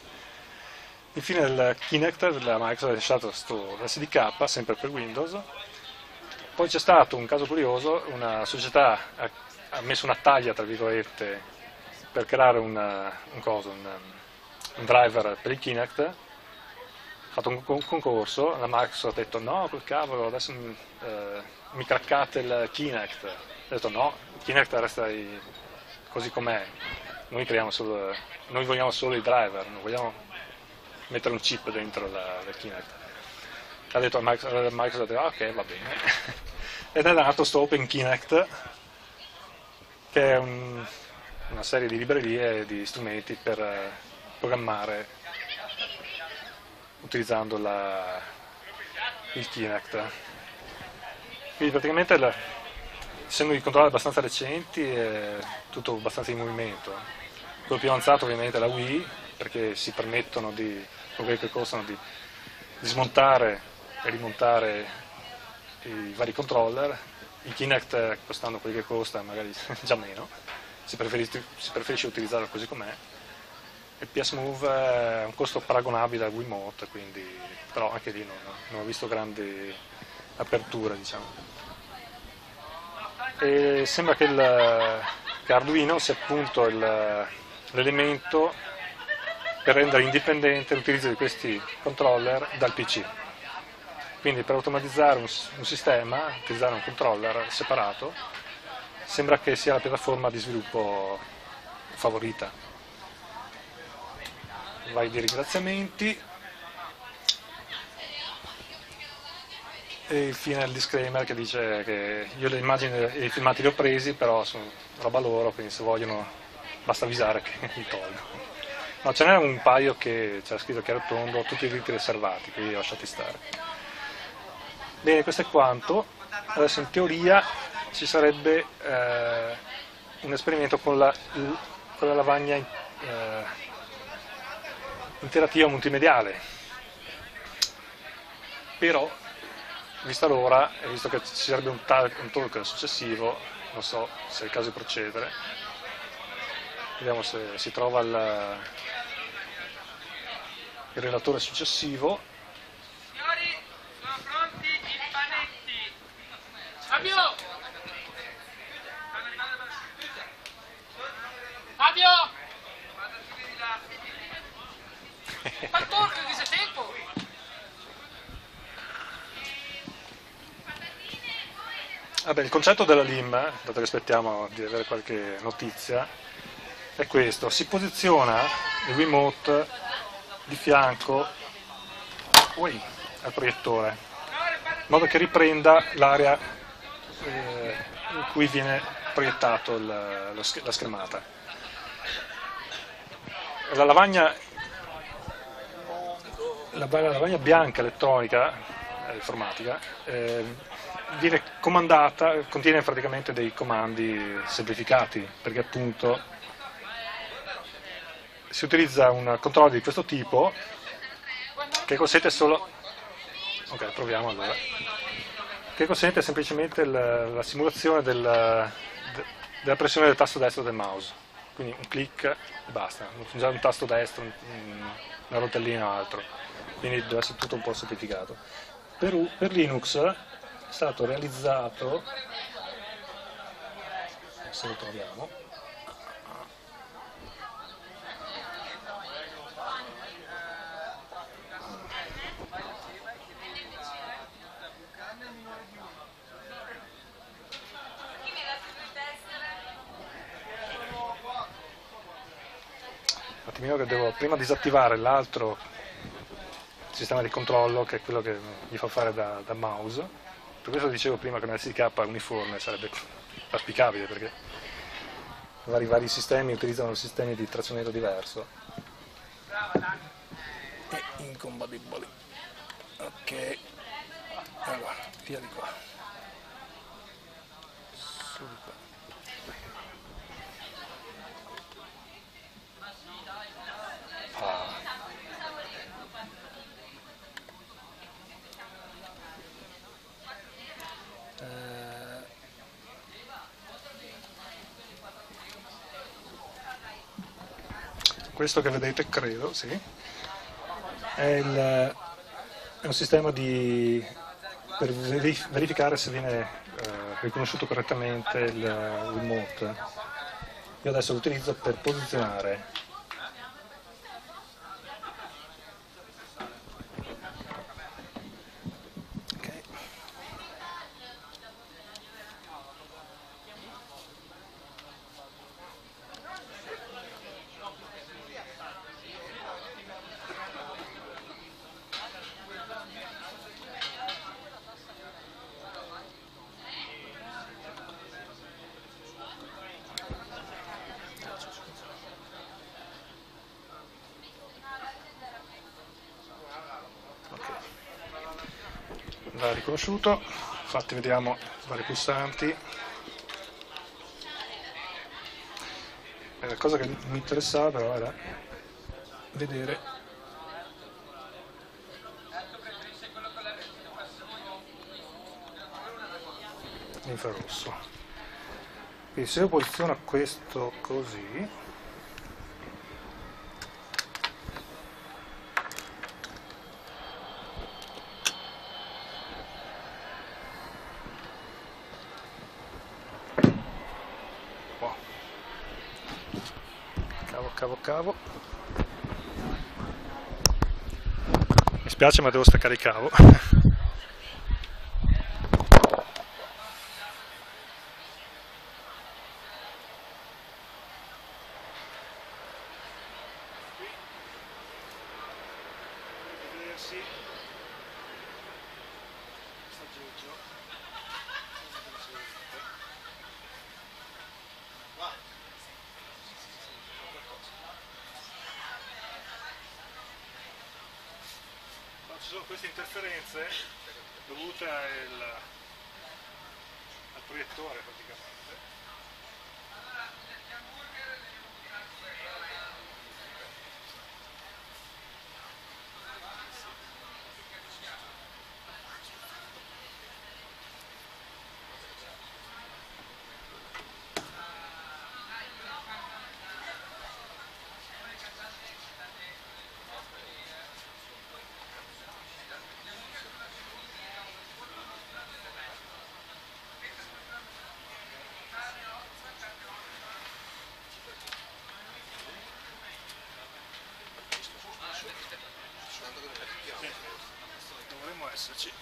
Infine il Kinect della Microsoft ha lasciato questo SDK, sempre per Windows. Poi c'è stato un caso curioso, una società ha, ha messo una taglia, tra virgolette, per creare una, un, coso, un, un, driver per il Kinect, fatto un, concorso, la Microsoft ha detto no, quel cavolo, adesso eh, mi craccate il Kinect. Ha detto no, Kinect resta così com'è, noi, solo, noi vogliamo solo i driver, non vogliamo mettere un chip dentro la, la Kinect. Ha detto a Microsoft, Microsoft ah, ok, va bene. Ed è nato sto Open Kinect, che è un, una serie di librerie e di strumenti per eh, programmare utilizzando la, il Kinect. Quindi praticamente la, essendo i controlli abbastanza recenti è tutto abbastanza in movimento. Quello più avanzato ovviamente è la Wii, perché si permettono di quelli che costano di, di smontare e rimontare i vari controller, i Kinect costando quelli che costa, magari già meno, si preferisce, si preferisce utilizzarlo così com'è. Il PS Move è un costo paragonabile al Wiimote, quindi, però anche lì non, non ho visto grandi aperture. Diciamo. Sembra che, il, che Arduino sia appunto l'elemento per rendere indipendente l'utilizzo di questi controller dal PC. Quindi per automatizzare un, un sistema, utilizzare un controller separato, sembra che sia la piattaforma di sviluppo favorita. Vai di ringraziamenti. E infine il disclaimer che dice che io le immagini e i filmati li ho presi, però sono roba loro, quindi se vogliono basta avvisare che li tolgo. No, ce n'è un paio che c'era scritto chiaro tondo, tutti i diritti riservati, quindi lasciati stare. Bene, questo è quanto. Adesso in teoria ci sarebbe eh, un esperimento con la, con la lavagna eh, interativa multimediale. Però, vista l'ora, e visto che ci sarebbe un, un talk successivo, non so se è il caso di procedere, vediamo se si trova il, il relatore successivo. Signori, sono pronti i panetti. Fabio! Fabio! Ma torca che sei tempo! Vabbè, il concetto della LIM, dato che aspettiamo di avere qualche notizia, è questo. Si posiziona il remote di fianco ui, al proiettore, in modo che riprenda l'area eh, in cui viene proiettato il, lo, la schermata. La lavagna, la, la lavagna bianca elettronica, eh, informatica, eh, viene comandata, contiene praticamente dei comandi semplificati, perché appunto si utilizza un controllo di questo tipo che consente solo... Ok, proviamo allora. che consente semplicemente la, la simulazione del, de, della pressione del tasto destro del mouse. Quindi un clic e basta, non c'è un tasto destro, una rotellina o altro. Quindi deve essere tutto un po' semplificato. Per, per Linux stato realizzato, se lo troviamo, un attimino che devo prima disattivare l'altro sistema di controllo che è quello che gli fa fare da, da mouse per questo dicevo prima che un SDK uniforme sarebbe auspicabile perché vari, vari sistemi utilizzano sistemi di trazionamento diverso. E incompatibili ok. Allora via di qua questo che vedete credo sì è, il, è un sistema di, per verif- verificare se viene eh, riconosciuto correttamente il, mode io adesso lo utilizzo per posizionare Ok. Ok. Riconosciuto, infatti vediamo vari pulsanti. E la cosa che mi interessava però era vedere l'infrarosso. Quindi se io posiziono questo così, Boh. Cavo. Mi spiace ma devo staccare il cavo. interferenze dovute al, al proiettore praticamente. Dovremmo esserci.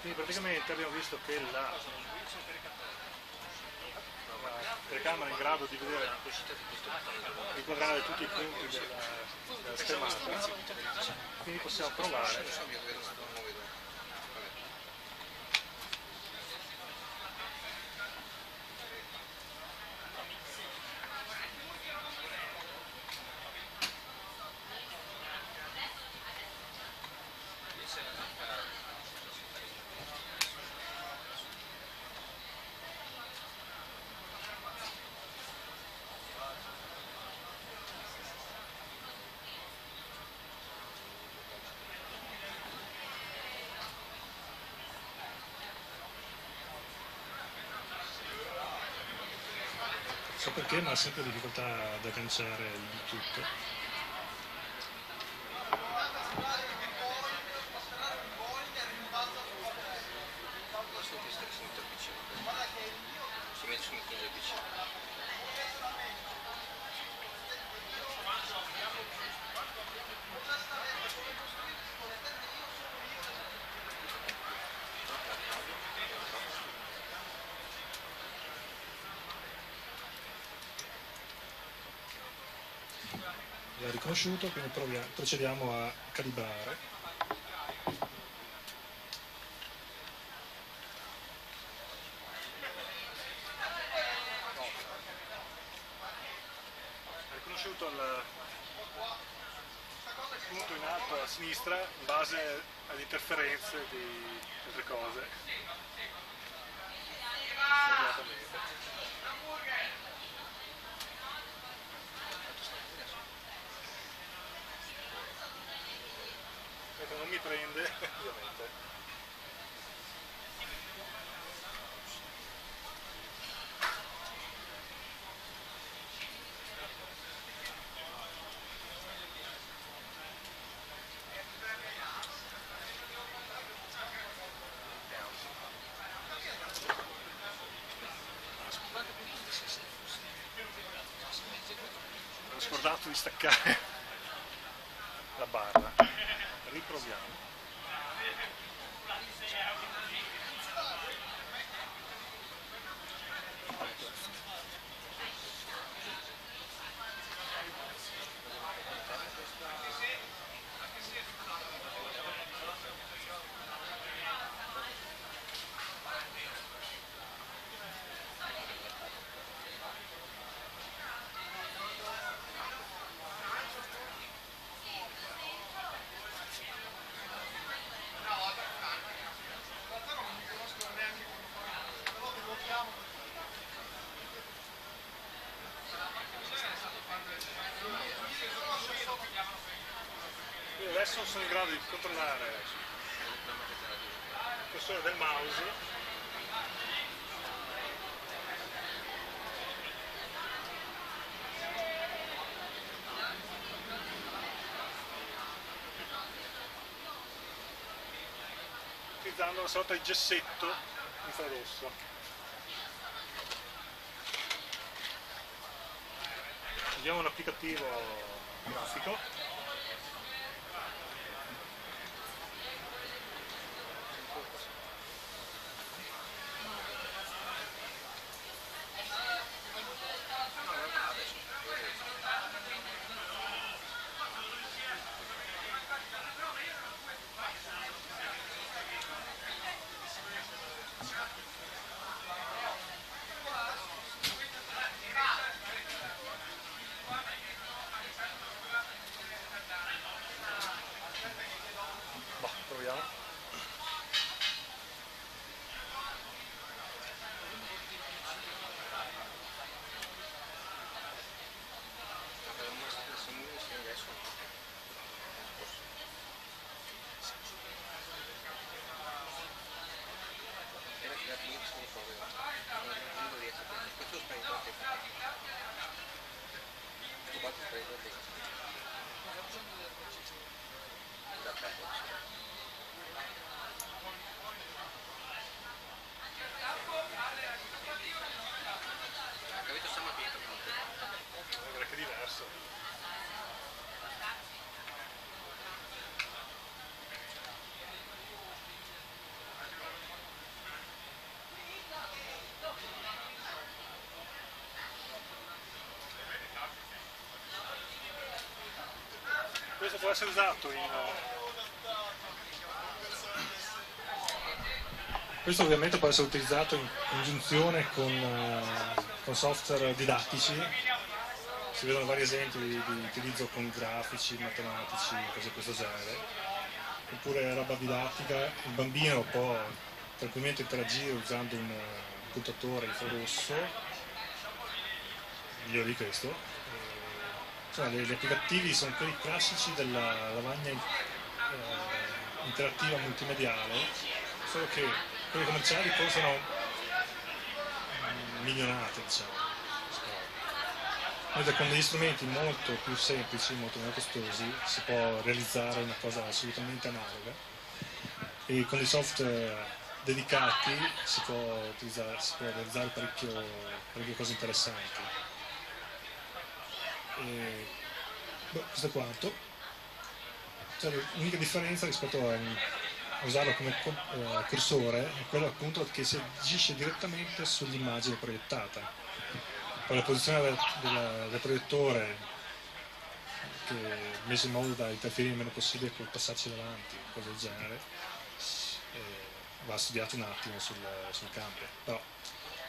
Quindi praticamente abbiamo visto che la, la telecamera è in grado di vedere inquadrare tutti i punti della, della schermata, quindi possiamo provare perché, ma ha sempre difficoltà ad agganciare il tutto. Questo ti sta sentito vicino. Si mette su un piede vicino. L'ha riconosciuto, quindi proviamo- procediamo a calibrare. Riconosciuto il punto in alto a sinistra in base alle interferenze di altre cose. Ecco, non mi prende, ovviamente. Scordato di staccare problemu. Sono in grado di controllare il cursore del mouse utilizzando una sorta di gessetto infrarosso. Abbiamo un applicativo grafico Boh, proviamo. Capito stamattina comunque. Guarda che è diverso. Questo può essere usato in... Questo ovviamente può essere utilizzato in congiunzione con, eh, con software didattici si vedono vari esempi di, di utilizzo con grafici, matematici, cose di questo genere. Oppure roba didattica, il bambino può tranquillamente interagire usando un eh, puntatore infrarosso, meglio di questo. Insomma, gli applicativi sono quelli classici della lavagna eh, interattiva multimediale, solo che quelli commerciali costano mm, milionate, diciamo. mentre con degli strumenti molto più semplici, molto meno costosi, si può realizzare una cosa assolutamente analoga e con dei software dedicati si può, utilizzare, si può realizzare parecchie cose interessanti. E, questo è quanto. Cioè, l'unica differenza rispetto a, a usarlo come co- eh, cursore è quello appunto che si agisce direttamente sull'immagine proiettata. Poi la posizione del, della- del proiettore che è messo in modo da interferire il meno possibile col passarci davanti, cose del genere, eh, va studiato un attimo sul, sul campo. Però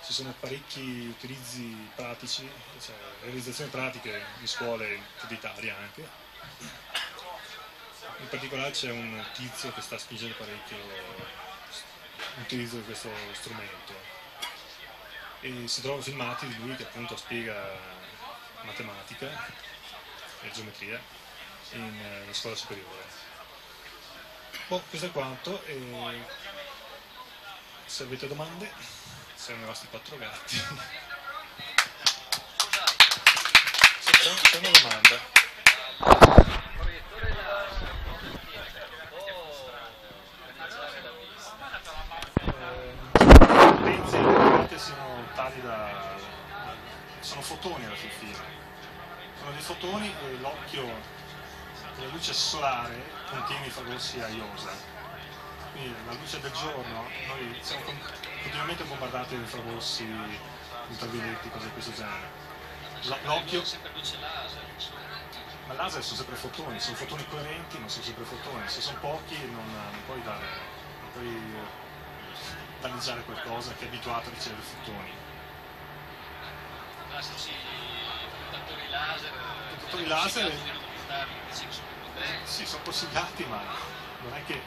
ci sono parecchi utilizzi pratici, cioè realizzazioni pratiche in scuole in tutta Italia anche. In particolare c'è un tizio che sta spingendo parecchio l'utilizzo di questo strumento e si trovano filmati di lui che appunto spiega matematica e geometria in eh, scuola superiore. Boh, questo è quanto e se avete domande siamo i vostri quattro gatti. C'è, una domanda. Eh, lenzi che siano tali da... sono fotoni alla fin fine. Sono dei fotoni e l'occhio con la luce solare contiene i fagossi a iosa. Quindi la luce del giorno, noi siamo continuamente bombardati da infrarossi, ultravioletti, cose di questo genere. L'occhio, laser. ma laser sono sempre fotoni, sono fotoni coerenti, ma sono sempre fotoni. Se sono pochi non, non puoi dare, non puoi eh, danneggiare qualcosa che è abituato a ricevere fotoni. Classici laser. Puntatori laser- Di che sono potenti. Sì, sono consigliati, ma non è che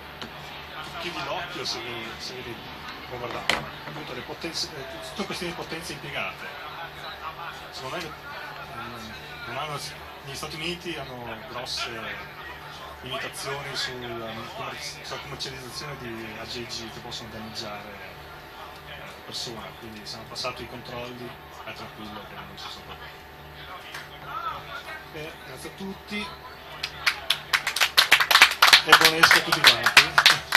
chiudi l'occhio se vedi, bombardato. Appunto, le potenze, eh, tutte questioni di potenze impiegate. Secondo me mm, hanno- negli Stati Uniti hanno grosse limitazioni sul- sulla commercializzazione di aggeggi che possono danneggiare eh, la persona, quindi se hanno passato i controlli è tranquillo che non ci sono problemi. Grazie a tutti e buon esca a tutti quanti.